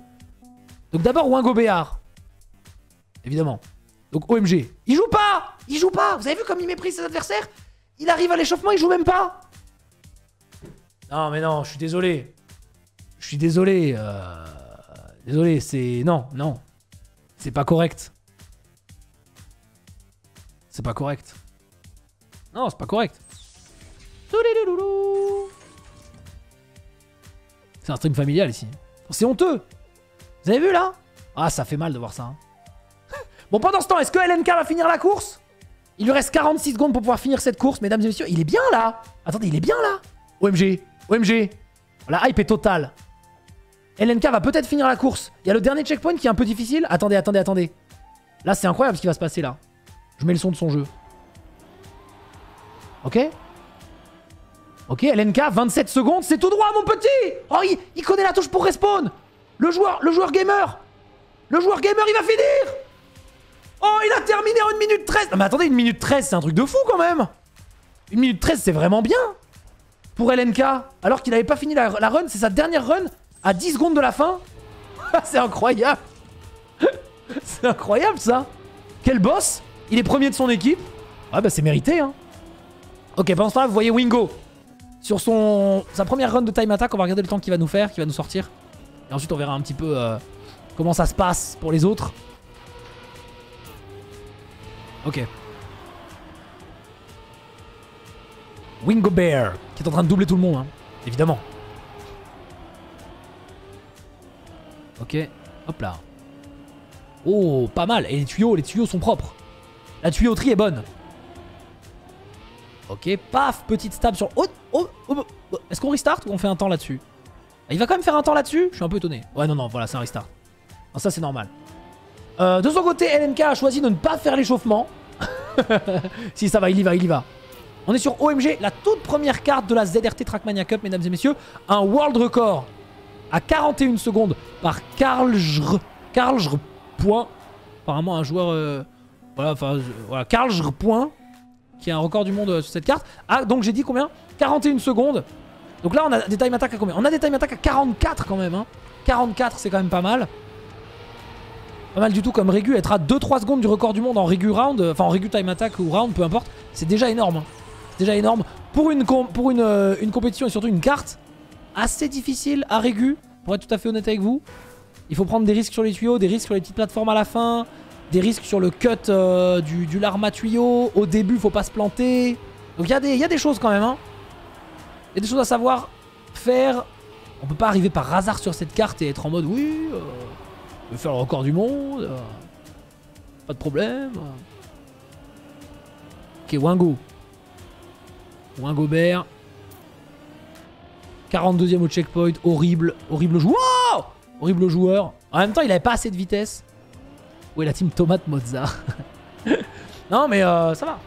Donc d'abord, Wingo Béard. Évidemment. Donc OMG. Il joue pas Il joue pas Vous avez vu comme il méprise ses adversaires? Il arrive à l'échauffement, il joue même pas Non, mais non, je suis désolé. Je suis désolé. Euh... Désolé, c'est... Non, non. C'est pas correct. C'est pas correct. Non, c'est pas correct. C'est un stream familial ici. C'est honteux. Vous avez vu là? Ah, ça fait mal de voir ça. Hein. bon, pendant ce temps, est-ce que LNK va finir la course? Il lui reste 46 secondes pour pouvoir finir cette course, mesdames et messieurs. Il est bien là Attendez, il est bien là OMG OMG La hype est totale. LNK va peut-être finir la course. Il y a le dernier checkpoint qui est un peu difficile. Attendez, attendez, attendez. Là, c'est incroyable ce qui va se passer là. Je mets le son de son jeu. Ok? Ok, LNK, 27 secondes, c'est tout droit, mon petit. Oh, il, connaît la touche pour respawn. Le joueur, le gamer. Le joueur gamer, il va finir. Oh, il a terminé en 1 minute 13 Non mais attendez, 1 minute 13, c'est un truc de fou quand même. 1 minute 13, c'est vraiment bien. Pour LNK, alors qu'il n'avait pas fini la, run, c'est sa dernière run à 10 secondes de la fin. C'est incroyable. C'est incroyable ça. Quel boss. Il est premier de son équipe. Ah bah c'est mérité hein. Ok, pendant ce temps vous voyez Wingo. Sur son sa première run de time attack, on va regarder le temps qu'il va nous faire, qu'il va nous sortir. Et ensuite on verra un petit peu euh, comment ça se passe pour les autres. Ok. Wingo Bear, qui est en train de doubler tout le monde, hein. évidemment. Ok, hop là. Oh, pas mal. Et les tuyaux, les tuyaux sont propres. La tuyauterie est bonne. Ok, paf, petite stab sur... Oh, oh, oh. Est-ce qu'on restart ou on fait un temps là-dessus ah, Il va quand même faire un temps là-dessus Je suis un peu étonné. Ouais, non, non, voilà, c'est un restart. ça, c'est normal. Euh, de son côté, LNK a choisi de ne pas faire l'échauffement. si, ça va, il y va, il y va. On est sur OMG, la toute première carte de la ZRT Trackmania Cup, mesdames et messieurs. Un world record à 41 secondes par Karl Jr. Karl Jr. Point. Apparemment, un joueur... Euh, voilà, enfin, voilà. Karl Point, qui a un record du monde euh, sur cette carte. Ah, donc j'ai dit combien? 41 secondes. Donc là, on a des time attack à combien? On a des time attack à 44 quand même. Hein. 44, c'est quand même pas mal. Pas mal du tout comme Régu. Être à 2-3 secondes du record du monde en Régu round, euh, enfin en Régu time attack ou round, peu importe. C'est déjà énorme. Hein. C'est déjà énorme. Pour, une, pour une, euh, une compétition et surtout une carte assez difficile à Régu, pour être tout à fait honnête avec vous. Il faut prendre des risques sur les tuyaux, des risques sur les petites plateformes à la fin des risques sur le cut euh, du, du larma tuyau. Au début, faut pas se planter. Donc il y, a des choses quand même. Hein. Il y a des choses à savoir faire. On peut pas arriver par hasard sur cette carte et être en mode oui, euh, je vais faire le record du monde. Euh, pas de problème. Ok, Wingo. Wingo Bear. 42ème au checkpoint. Horrible. Horrible joueur. Horrible joueur. En même temps, il avait pas assez de vitesse. Oui, la team Tomate Mozza. non, mais euh, ça va.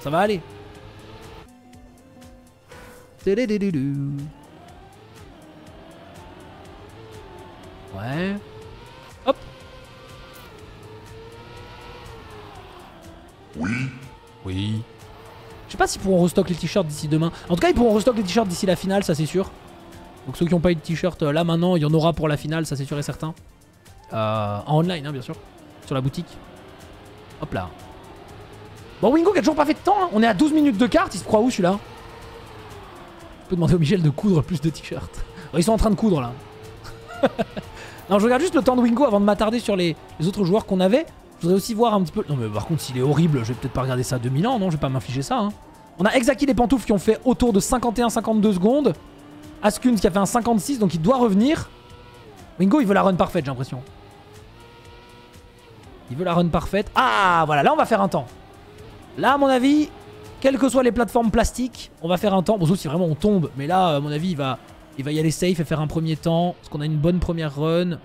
Ça va aller. Ouais. Hop. Oui. Oui. Je sais pas s'ils pourront restock les t-shirts d'ici demain. En tout cas, ils pourront restock les t-shirts d'ici la finale, ça c'est sûr. Donc ceux qui n'ont pas eu de t-shirt euh, là maintenant, il y en aura pour la finale, ça c'est sûr et certain. Euh, en online, hein, bien sûr. Sur la boutique. Hop là. Bon, Wingo qui a toujours pas fait de temps. hein. On est à 12 minutes de carte. Il se croit où celui-là? Je peux demander au Michel de coudre plus de t-shirts. Ils sont en train de coudre là. non, je regarde juste le temps de Wingo avant de m'attarder sur les, autres joueurs qu'on avait. Je voudrais aussi voir un petit peu. Non, mais par contre, s'il est horrible, je vais peut-être pas regarder ça 2000 ans. Non, je vais pas m'infliger ça. hein. On a Exaki les pantoufles qui ont fait autour de 51-52 secondes. Askuns qui a fait un 56, donc il doit revenir. Wingo, il veut la run parfaite, j'ai l'impression. Il veut la run parfaite. Ah, voilà, là on va faire un temps. Là, à mon avis, quelles que soient les plateformes plastiques, on va faire un temps. Bon, si vraiment on tombe, mais là, à mon avis, il va, il va y aller safe et faire un premier temps. Parce qu'on a une bonne première run.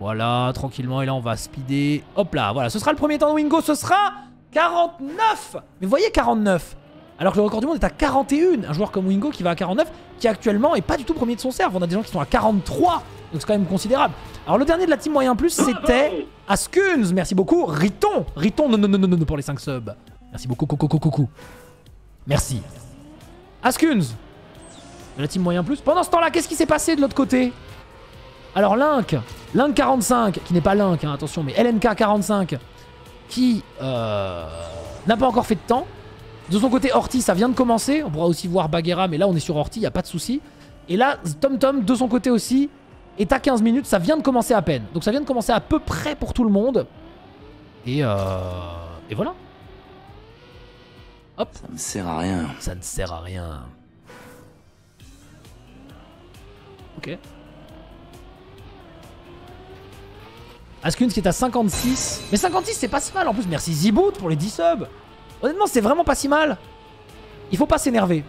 Voilà, tranquillement. Et là, on va speeder. Hop là, voilà. Ce sera le premier temps de Wingo. Ce sera 49 Mais vous voyez 49 alors que le record du monde est à 41. Un joueur comme Wingo qui va à 49, qui actuellement est pas du tout premier de son serve. On a des gens qui sont à 43. Donc c'est quand même considérable. Alors le dernier de la team moyen plus, c'était Askuns. Merci beaucoup. Riton. Riton, non, non, non, non, non, pour les 5 subs. Merci beaucoup, coco, coco, coco. Merci. Askuns. La team moyen plus. Pendant ce temps-là, qu'est-ce qui s'est passé de l'autre côté? Alors Link. Link 45, qui n'est pas Link, hein, attention, mais LNK 45, qui euh, n'a pas encore fait de temps. De son côté, Horty, ça vient de commencer. On pourra aussi voir Bagheera, mais là, on est sur Horty, il a pas de souci. Et là, TomTom, de son côté aussi, est à 15 minutes. Ça vient de commencer à peine. Donc ça vient de commencer à peu près pour tout le monde. Et, euh, et voilà. Hop, Ça me sert à rien. ça ne sert à rien. Ok. Askuns qui est à 56. Mais 56, c'est pas si mal. En plus, merci Ziboot pour les 10 subs. Honnêtement, c'est vraiment pas si mal. Il faut pas s'énerver.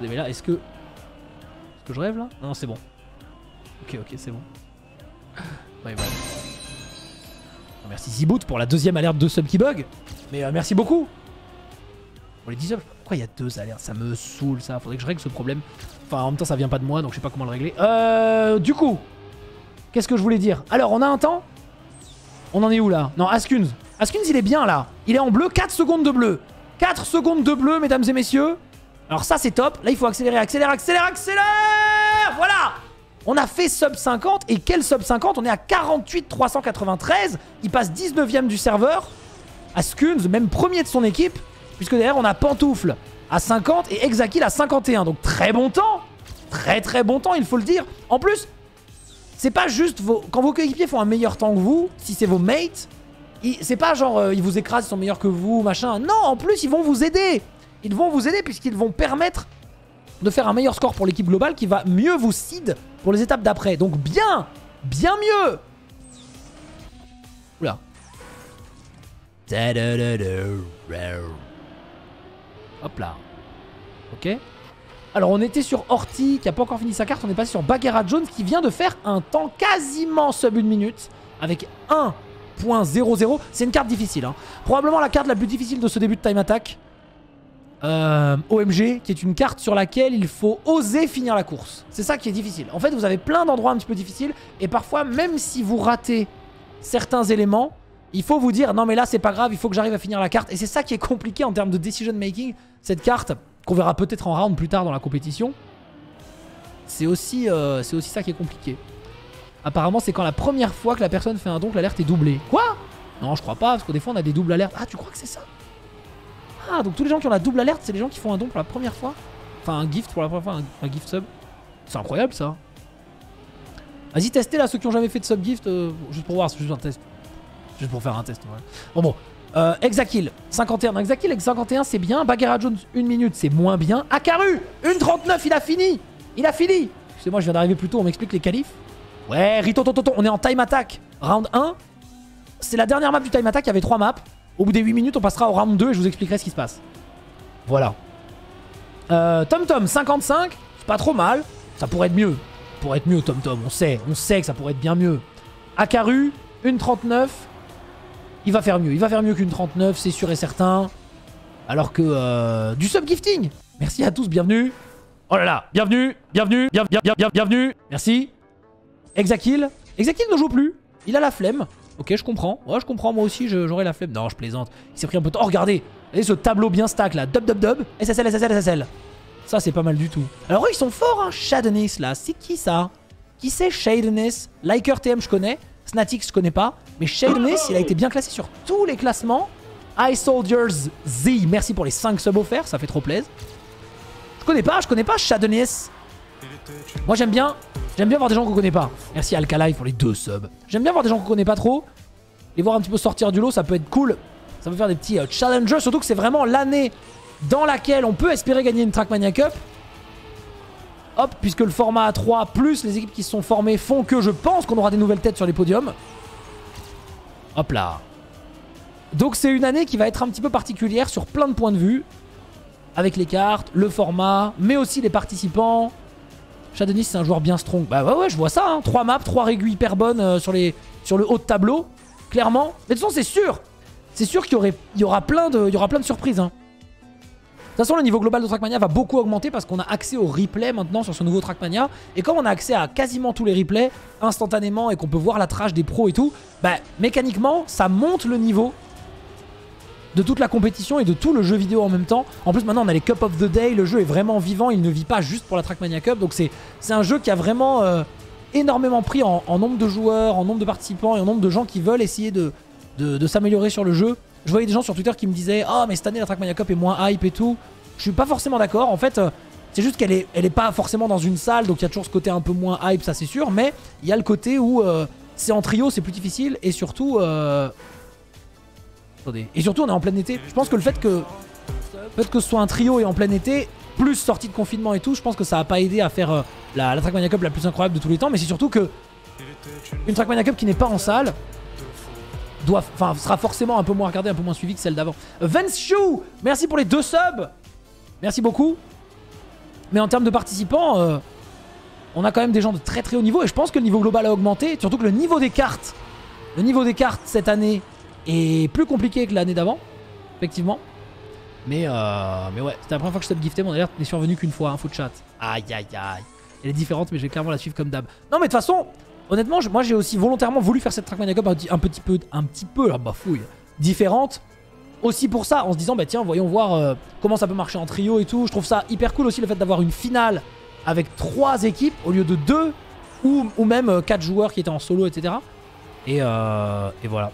Mais là, est-ce que. Est-ce que je rêve là? Non, c'est bon. Ok, ok, c'est bon. Bye bye. Merci Ziboot pour la deuxième alerte de sub qui bug. Mais euh, merci beaucoup. Pour les 10 subs, pourquoi il y a deux alertes? Ça me saoule ça. Faudrait que je règle ce problème. Enfin, en même temps, ça vient pas de moi, donc je sais pas comment le régler. Euh, du coup, qu'est-ce que je voulais dire? Alors, on a un temps? On en est où là? Non, Askuns. Askuns, il est bien là. Il est en bleu, 4 secondes de bleu. 4 secondes de bleu, mesdames et messieurs. Alors ça, c'est top. Là, il faut accélérer, accélérer, accélérer, accélérer Voilà On a fait sub 50. Et quel sub 50 On est à 48 393. Il passe 19ème du serveur. Askuns, même premier de son équipe. Puisque derrière, on a Pantoufle à 50 et Exakil à 51. Donc très bon temps. Très très bon temps, il faut le dire. En plus, c'est pas juste vos... quand vos coéquipiers font un meilleur temps que vous, si c'est vos mates, c'est pas genre euh, ils vous écrasent, ils sont meilleurs que vous, machin. Non, en plus, ils vont vous aider. Ils vont vous aider puisqu'ils vont permettre de faire un meilleur score pour l'équipe globale qui va mieux vous seed pour les étapes d'après. Donc bien, bien mieux. Oula. Hop là. Ok. Alors on était sur Horty qui a pas encore fini sa carte, on est passé sur Bagheera Jones qui vient de faire un temps quasiment sub une minute avec 1.00. C'est une carte difficile. hein. Probablement la carte la plus difficile de ce début de Time Attack. Euh, OMG, qui est une carte sur laquelle il faut oser finir la course. C'est ça qui est difficile. En fait, vous avez plein d'endroits un petit peu difficiles et parfois, même si vous ratez certains éléments, il faut vous dire non mais là c'est pas grave, il faut que j'arrive à finir la carte. Et c'est ça qui est compliqué en termes de decision making. Cette carte qu'on verra peut-être en round plus tard dans la compétition, c'est aussi, euh, c'est aussi ça qui est compliqué. Apparemment, c'est quand la première fois que la personne fait un don que l'alerte est doublée. Quoi? Non, je crois pas, parce que des fois on a des doubles alertes. Ah, tu crois que c'est ça? Ah, donc tous les gens qui ont la double alerte, c'est les gens qui font un don pour la première fois? Enfin, un gift pour la première fois, un, gift sub. C'est incroyable ça. Vas-y, testez là, ceux qui ont jamais fait de sub gift, euh, juste pour voir, c'est juste un test. Juste pour faire un test. Bon, bon. Euh, Exakil, 51. Non, Exakil, avec 51, c'est bien. Bagheera Jones, 1 minute, c'est moins bien. Akaru, 1.39, il a fini. Il a fini. Excusez-moi, je viens d'arriver plus tôt, on m'explique les qualifs. Ouais, Rito, on est en time attack. Round 1. C'est la dernière map du time attack, il y avait 3 maps. Au bout des 8 minutes, on passera au round 2 et je vous expliquerai ce qui se passe. Voilà. Euh, Tom Tom, 55. C'est pas trop mal. Ça pourrait être mieux. Ça pourrait être mieux, Tom Tom. On sait. On sait que ça pourrait être bien mieux. Akaru, 1.39. Il va faire mieux. Il va faire mieux qu'une 39, c'est sûr et certain. Alors que euh, du subgifting. Merci à tous, bienvenue. Oh là là, bienvenue, bienvenue, bien, bien, bien, bien, bienvenue. Merci. Exakil. Exakil ne joue plus. Il a la flemme. Ok, je comprends. Ouais, je comprends, moi aussi, j'aurais la flemme. Non, je plaisante. Il s'est pris un peu de temps. Oh, regardez. Regardez ce tableau bien stack là. Dub, dub, dub. SSL, SSL, SSL. Ça, c'est pas mal du tout. Alors, eux, ils sont forts, hein. Shadonis, là. C'est qui ça? Qui c'est Shadonis Liker TM, je connais. Snatix, je connais pas. Mais Shadonis, il a été bien classé sur tous les classements. Ice Soldiers Z, merci pour les 5 subs offerts, ça fait trop plaisir. Je connais pas, je connais pas Shadonis. Moi, j'aime bien. J'aime bien voir des gens qu'on connaît pas. Merci Alkalive pour les deux subs. J'aime bien voir des gens qu'on connaît pas trop. Les voir un petit peu sortir du lot, ça peut être cool. Ça peut faire des petits euh, challengers, surtout que c'est vraiment l'année dans laquelle on peut espérer gagner une Trackmania Cup. Hop, puisque le format A3 plus les équipes qui se sont formées font que je pense qu'on aura des nouvelles têtes sur les podiums. Hop là. Donc c'est une année qui va être un petit peu particulière sur plein de points de vue. Avec les cartes, le format, mais aussi les participants. Shadonis c'est un joueur bien strong. Bah ouais ouais je vois ça. Hein. 3 maps, 3 réguilles hyper bonnes euh, sur, les, sur le haut de tableau. Clairement. Mais de toute façon c'est sûr. C'est sûr qu'il y, aura plein de, y aura plein de surprises. Hein. De toute façon, le niveau global de Trackmania va beaucoup augmenter parce qu'on a accès au replay maintenant sur ce nouveau Trackmania. Et comme on a accès à quasiment tous les replays instantanément et qu'on peut voir la trash des pros et tout, bah mécaniquement, ça monte le niveau de toute la compétition et de tout le jeu vidéo en même temps. En plus, maintenant, on a les Cup of the Day. Le jeu est vraiment vivant. Il ne vit pas juste pour la Trackmania Cup. Donc, c'est un jeu qui a vraiment euh, énormément pris en, nombre de joueurs, en nombre de participants et en nombre de gens qui veulent essayer de, s'améliorer sur le jeu. Je voyais des gens sur Twitter qui me disaient Ah, mais cette année, la Trackmania Cup est moins hype et tout. Je suis pas forcément d'accord. En fait, euh, c'est juste qu'elle est, pas forcément dans une salle. Donc, il y a toujours ce côté un peu moins hype, ça c'est sûr. Mais il y a le côté où euh, c'est en trio, c'est plus difficile. Et surtout. Et surtout, on est en plein été. Je pense que le fait que, que ce soit un trio et en plein été, plus sortie de confinement et tout, je pense que ça a pas aidé à faire euh, la, la Trackmania Cup la plus incroyable de tous les temps. Mais c'est surtout que une Trackmania Cup qui n'est pas en salle sera forcément un peu moins regardée, un peu moins suivie que celle d'avant. Euh, Vance Chou, merci pour les deux subs. Merci beaucoup. Mais en termes de participants, euh, on a quand même des gens de très très haut niveau et je pense que le niveau global a augmenté. Surtout que le niveau des cartes, le niveau des cartes cette année est plus compliqué que l'année d'avant, effectivement. Mais, euh, mais ouais, c'était la première fois que je subgiftais, mon alerte n'est survenu qu'une fois, un foot chat. Aïe aïe aïe. Elle est différente, mais je vais clairement la suivre comme d'hab. Non, mais de toute façon, honnêtement, je- moi j'ai aussi volontairement voulu faire cette Trackmania Cup un, petit- un petit peu, un petit peu, la bafouille, différente. Aussi pour ça, en se disant, bah tiens, voyons voir euh, comment ça peut marcher en trio et tout. Je trouve ça hyper cool aussi le fait d'avoir une finale avec trois équipes au lieu de deux ou, ou même euh, quatre joueurs qui étaient en solo, etc. Et, et voilà.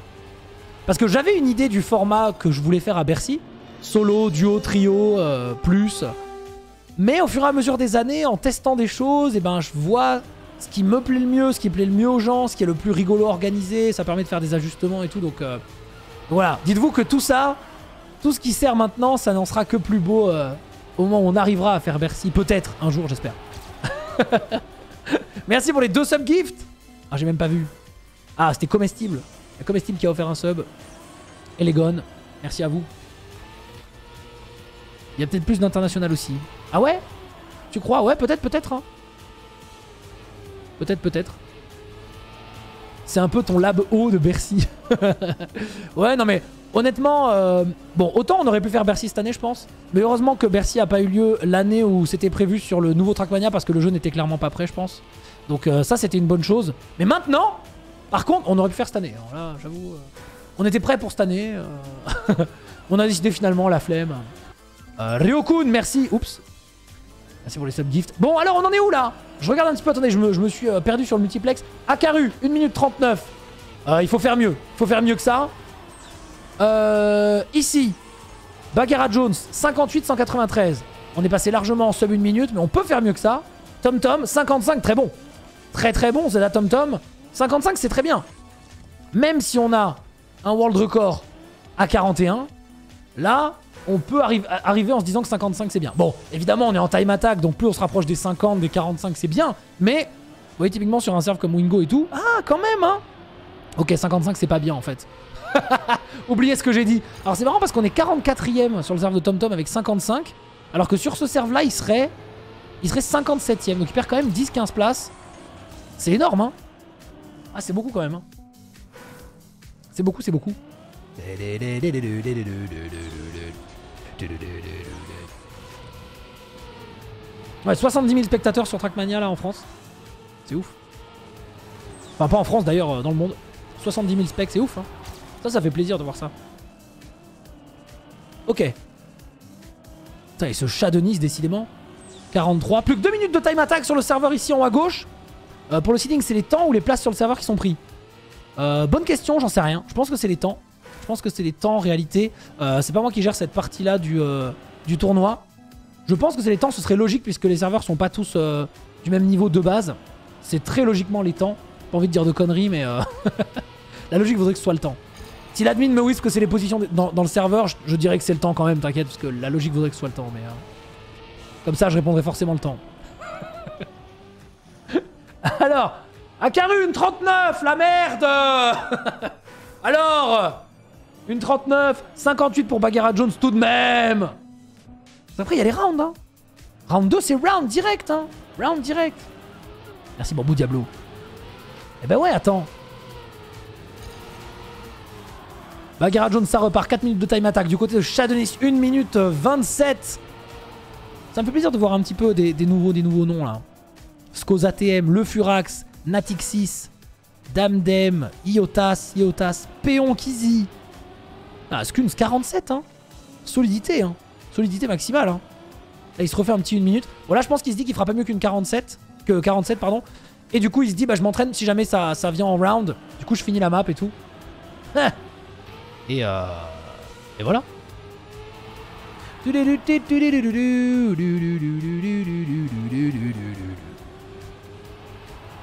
Parce que j'avais une idée du format que je voulais faire à Bercy. Solo, duo, trio, euh, plus. Mais au fur et à mesure des années, en testant des choses, et ben je vois ce qui me plaît le mieux, ce qui plaît le mieux aux gens, ce qui est le plus rigolo organisé. Ça permet de faire des ajustements et tout. Donc euh, voilà. Dites-vous que tout ça, tout ce qui sert maintenant, ça n'en sera que plus beau euh, au moment où on arrivera à faire Bercy. Peut-être un jour, j'espère. Merci pour les deux subgifts. Ah, j'ai même pas vu. Ah, c'était comestible. Il y a comestible qui a offert un sub. Elegon, merci à vous. Il y a peut-être plus d'international aussi. Ah ouais? Tu crois? Ouais, peut-être, peut-être. hein. Peut-être, peut-être. C'est un peu ton lab haut de Bercy. ouais, non mais honnêtement, euh, bon, autant on aurait pu faire Bercy cette année, je pense. Mais heureusement que Bercy a pas eu lieu l'année où c'était prévu sur le nouveau Trackmania parce que le jeu n'était clairement pas prêt, je pense. Donc euh, ça, c'était une bonne chose. Mais maintenant, par contre, on aurait pu faire cette année. Alors là, j'avoue, euh, on était prêt pour cette année. euh, on a décidé finalement la flemme. Euh, Ryokun, merci. Oups. Merci pour les subgifts. Bon, alors on en est où là? Je regarde un petit peu. Attendez, je me, suis euh, perdu sur le multiplex. Akaru, 1 minute 39. Euh, il faut faire mieux. Il faut faire mieux que ça. Ici, Bagheera Jones, 58-193. On est passé largement en sub 1 minute, mais on peut faire mieux que ça. Tom Tom, 55, très bon. Très très bon, c'est la Tom Tom. 55, c'est très bien. Même si on a un world record à 41, là, on peut arri- arriver en se disant que 55 c'est bien. Bon, évidemment, on est en time attack, donc plus on se rapproche des 50, des 45, c'est bien. Mais, vous voyez, typiquement sur un serve comme Wingo et tout, ah, quand même, hein. Ok, 55 c'est pas bien en fait. Oubliez ce que j'ai dit. Alors c'est marrant parce qu'on est 44ème sur le serve de TomTom avec 55, alors que sur ce serve là, il serait, il serait 57ème, donc il perd quand même 10-15 places. C'est énorme, hein. Ah, c'est beaucoup quand même. hein. C'est beaucoup, c'est beaucoup. Ouais, 70 000 spectateurs sur Trackmania là en France. C'est ouf. Enfin, pas en France d'ailleurs, euh, dans le monde. 70 000 specs, c'est ouf. Hein. Ça, ça fait plaisir de voir ça. Ok. Et ce chat de Nice, décidément. 43. Plus que 2 minutes de time attack sur le serveur ici en haut à gauche. Euh, pour le seeding, c'est les temps ou les places sur le serveur qui sont pris Euh, Bonne question, j'en sais rien. Je pense que c'est les temps. Je pense que c'est les temps en réalité. Euh, c'est pas moi qui gère cette partie-là du, du tournoi. Je pense que c'est les temps, ce serait logique puisque les serveurs sont pas tous du même niveau de base. C'est très logiquement les temps. Pas envie de dire de conneries, mais la logique voudrait que ce soit le temps. Si l'admin me whispe que c'est les positions dans, le serveur, je, dirais que c'est le temps quand même, t'inquiète, parce que la logique voudrait que ce soit le temps. Mais comme ça, je répondrai forcément le temps. Alors, Akaru, une 39, la merde Alors, une 39, 58 pour Bagheera Jones tout de même Après, il y a les rounds, hein Round 2, c'est round direct, hein Round direct Merci Bambou Diablo. Eh ben ouais, attends. Bagheera Jones, ça repart. 4 minutes de time attack. Du côté de Shadonis, 1 minute euh, 27. Ça me fait plaisir de voir un petit peu des nouveaux noms là. Skos ATM, Le Furax, Natixis, Damdem, Iotas, Iotas, Péon Kizi. Ah, Skuns 47, hein. Solidité, hein. Solidité maximale, hein. Là, il se refait un petit 1 minute. Bon, là, je pense qu'il se dit qu'il fera pas mieux qu'une 47. Que 47, pardon. Et du coup, il se dit, bah, je m'entraîne si jamais ça, ça vient en round. Du coup, je finis la map et tout. Et, euh, et voilà.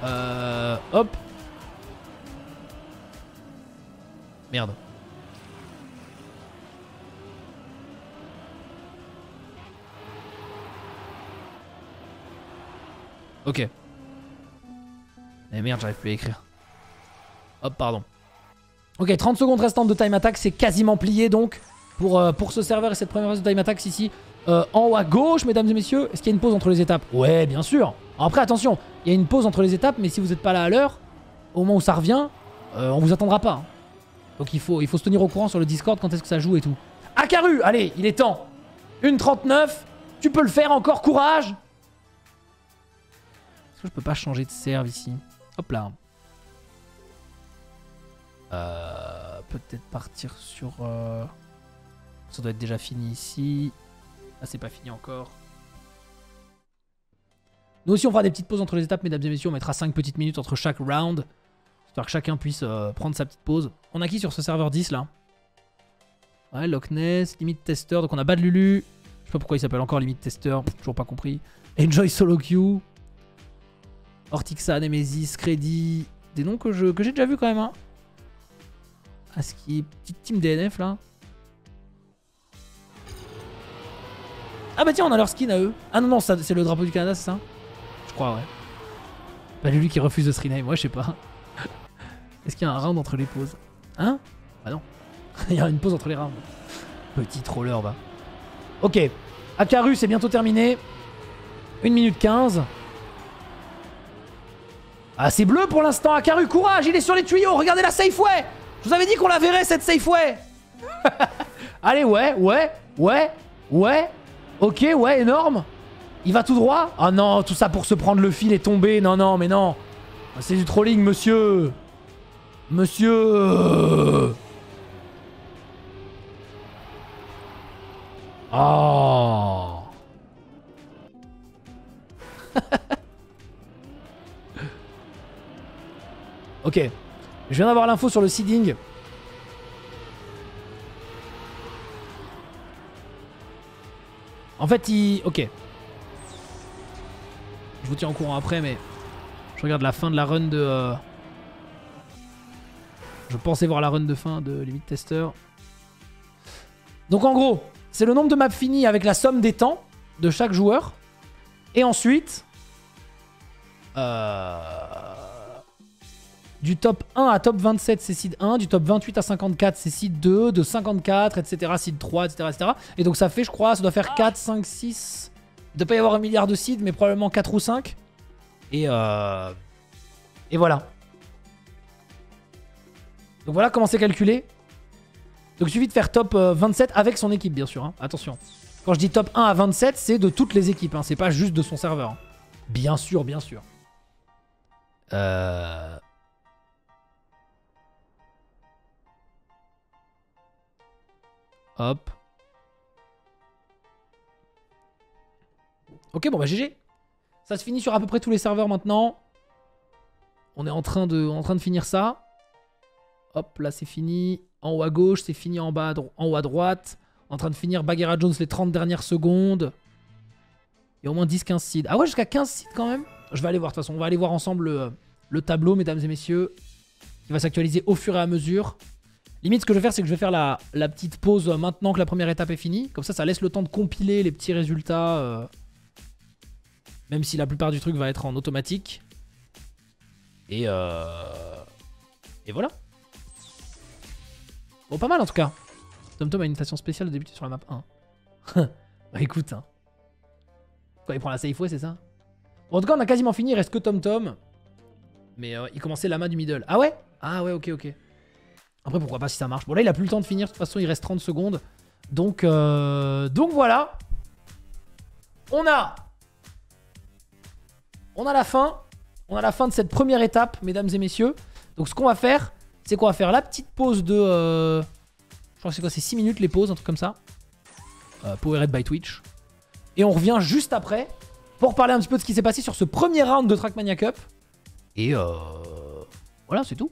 Euh, hop. Merde. Ok. Eh merde, j'arrive plus à écrire. Hop, pardon. Ok, 30 secondes restantes de time attack, c'est quasiment plié donc pour, euh, pour ce serveur et cette première phase de time attack ici. Euh, en haut à gauche, mesdames et messieurs, est-ce qu'il y a une pause entre les étapes? Ouais, bien sûr. Après, attention, il y a une pause entre les étapes, mais si vous n'êtes pas là à l'heure, au moment où ça revient, euh, on vous attendra pas. hein. Donc il faut, se tenir au courant sur le Discord quand est-ce que ça joue et tout. Akaru, allez, il est temps. Une 39, tu peux le faire encore, courage Est-ce que je peux pas changer de serve ici? Hop là. Euh, Peut-être partir sur... euh, Ça doit être déjà fini ici. Ah, c'est pas fini encore. Nous aussi, on fera des petites pauses entre les étapes, mesdames et messieurs. On mettra 5 petites minutes entre chaque round. Histoire que chacun puisse euh, prendre sa petite pause. On a qui sur ce serveur 10 là? Ouais, Loch Ness, Limite Tester. Donc on a Bad Lulu. Je sais pas pourquoi il s'appelle encore Limite Tester. Toujours pas compris. Enjoy Solo Queue. Ortixa, Nemesis, Credit. Des noms que j'ai déjà vu quand même. Hein. Aski, petite team DNF là. Ah bah tiens, on a leur skin à eux. Ah non, non, c'est le drapeau du Canada, c'est ça? Crois, ouais. Bah lui qui refuse de se moi je sais pas. Est-ce qu'il y a un round entre les pauses? Hein? Bah non. Il y a une pause entre les rounds. Petit troller, va. Ok. Akaru, c'est bientôt terminé. 1 minute 15. Ah, c'est bleu pour l'instant. Akaru, courage, il est sur les tuyaux. Regardez la Safeway. Je vous avais dit qu'on la verrait, cette Safeway. Allez, ouais, ouais, ouais, ouais. Ok, ouais, énorme. Il va tout droit? Ah non, tout ça pour se prendre le fil et tomber. Non, non, mais non. C'est du trolling, monsieur. Monsieur. Oh. ok. Je viens d'avoir l'info sur le seeding. En fait, il... Ok. Je vous tiens au courant après, mais... Je regarde la fin de la run de... euh, Je pensais voir la run de fin de Limit Tester. Donc en gros, c'est le nombre de maps finis avec la somme des temps de chaque joueur. Et ensuite... euh, Du top 1 à top 27, c'est seed 1. Du top 28 à 54, c'est seed 2. De 54, etc. Seed 3, etc., etc. Et donc ça fait, je crois, ça doit faire 4, 5, 6. Doit pas y avoir un milliard de seeds, mais probablement 4 ou 5. Et, euh... Et voilà. Donc voilà comment c'est calculé. Donc il suffit de faire top euh, 27 avec son équipe, bien sûr. hein. Attention. Quand je dis top 1 à 27, c'est de toutes les équipes. hein. C'est pas juste de son serveur. hein. Bien sûr, bien sûr. Euh... Hop. Ok, bon bah GG. Ça se finit sur à peu près tous les serveurs maintenant. On est en train de, en train de finir ça. Hop, là c'est fini. En haut à gauche, c'est fini en bas en haut à droite. En train de finir Bagheera Jones les 30 dernières secondes. Il y a au moins 10-15 seeds. Ah ouais, jusqu'à 15 seeds quand même Je vais aller voir de toute façon. On va aller voir ensemble le, le tableau, mesdames et messieurs. Qui va s'actualiser au fur et à mesure. Limite, ce que je vais faire, c'est que je vais faire la, la petite pause maintenant que la première étape est finie. Comme ça, ça laisse le temps de compiler les petits résultats. euh, même si la plupart du truc va être en automatique. Et, euh... Et voilà. Bon, pas mal en tout cas. TomTom a une station spéciale de débuter sur la map 1. bah écoute, hein. Il prend la safe way, c'est ça? Bon, En tout cas, on a quasiment fini, il reste que TomTom. Mais euh, il commençait Lama du middle. Ah ouais? Ah ouais, ok, ok. Après, pourquoi pas si ça marche? Bon, là, il a plus le temps de finir. De toute façon, il reste 30 secondes. Donc, euh, donc voilà. On a. On a la fin. De cette première étape, mesdames et messieurs. Donc, ce qu'on va faire, c'est qu'on va faire la petite pause de. euh, je crois que c'est quoi C'est 6 minutes les pauses, un truc comme ça. Euh, Powered by Twitch. Et on revient juste après pour parler un petit peu de ce qui s'est passé sur ce premier round de Trackmania Cup. Et euh, voilà, c'est tout.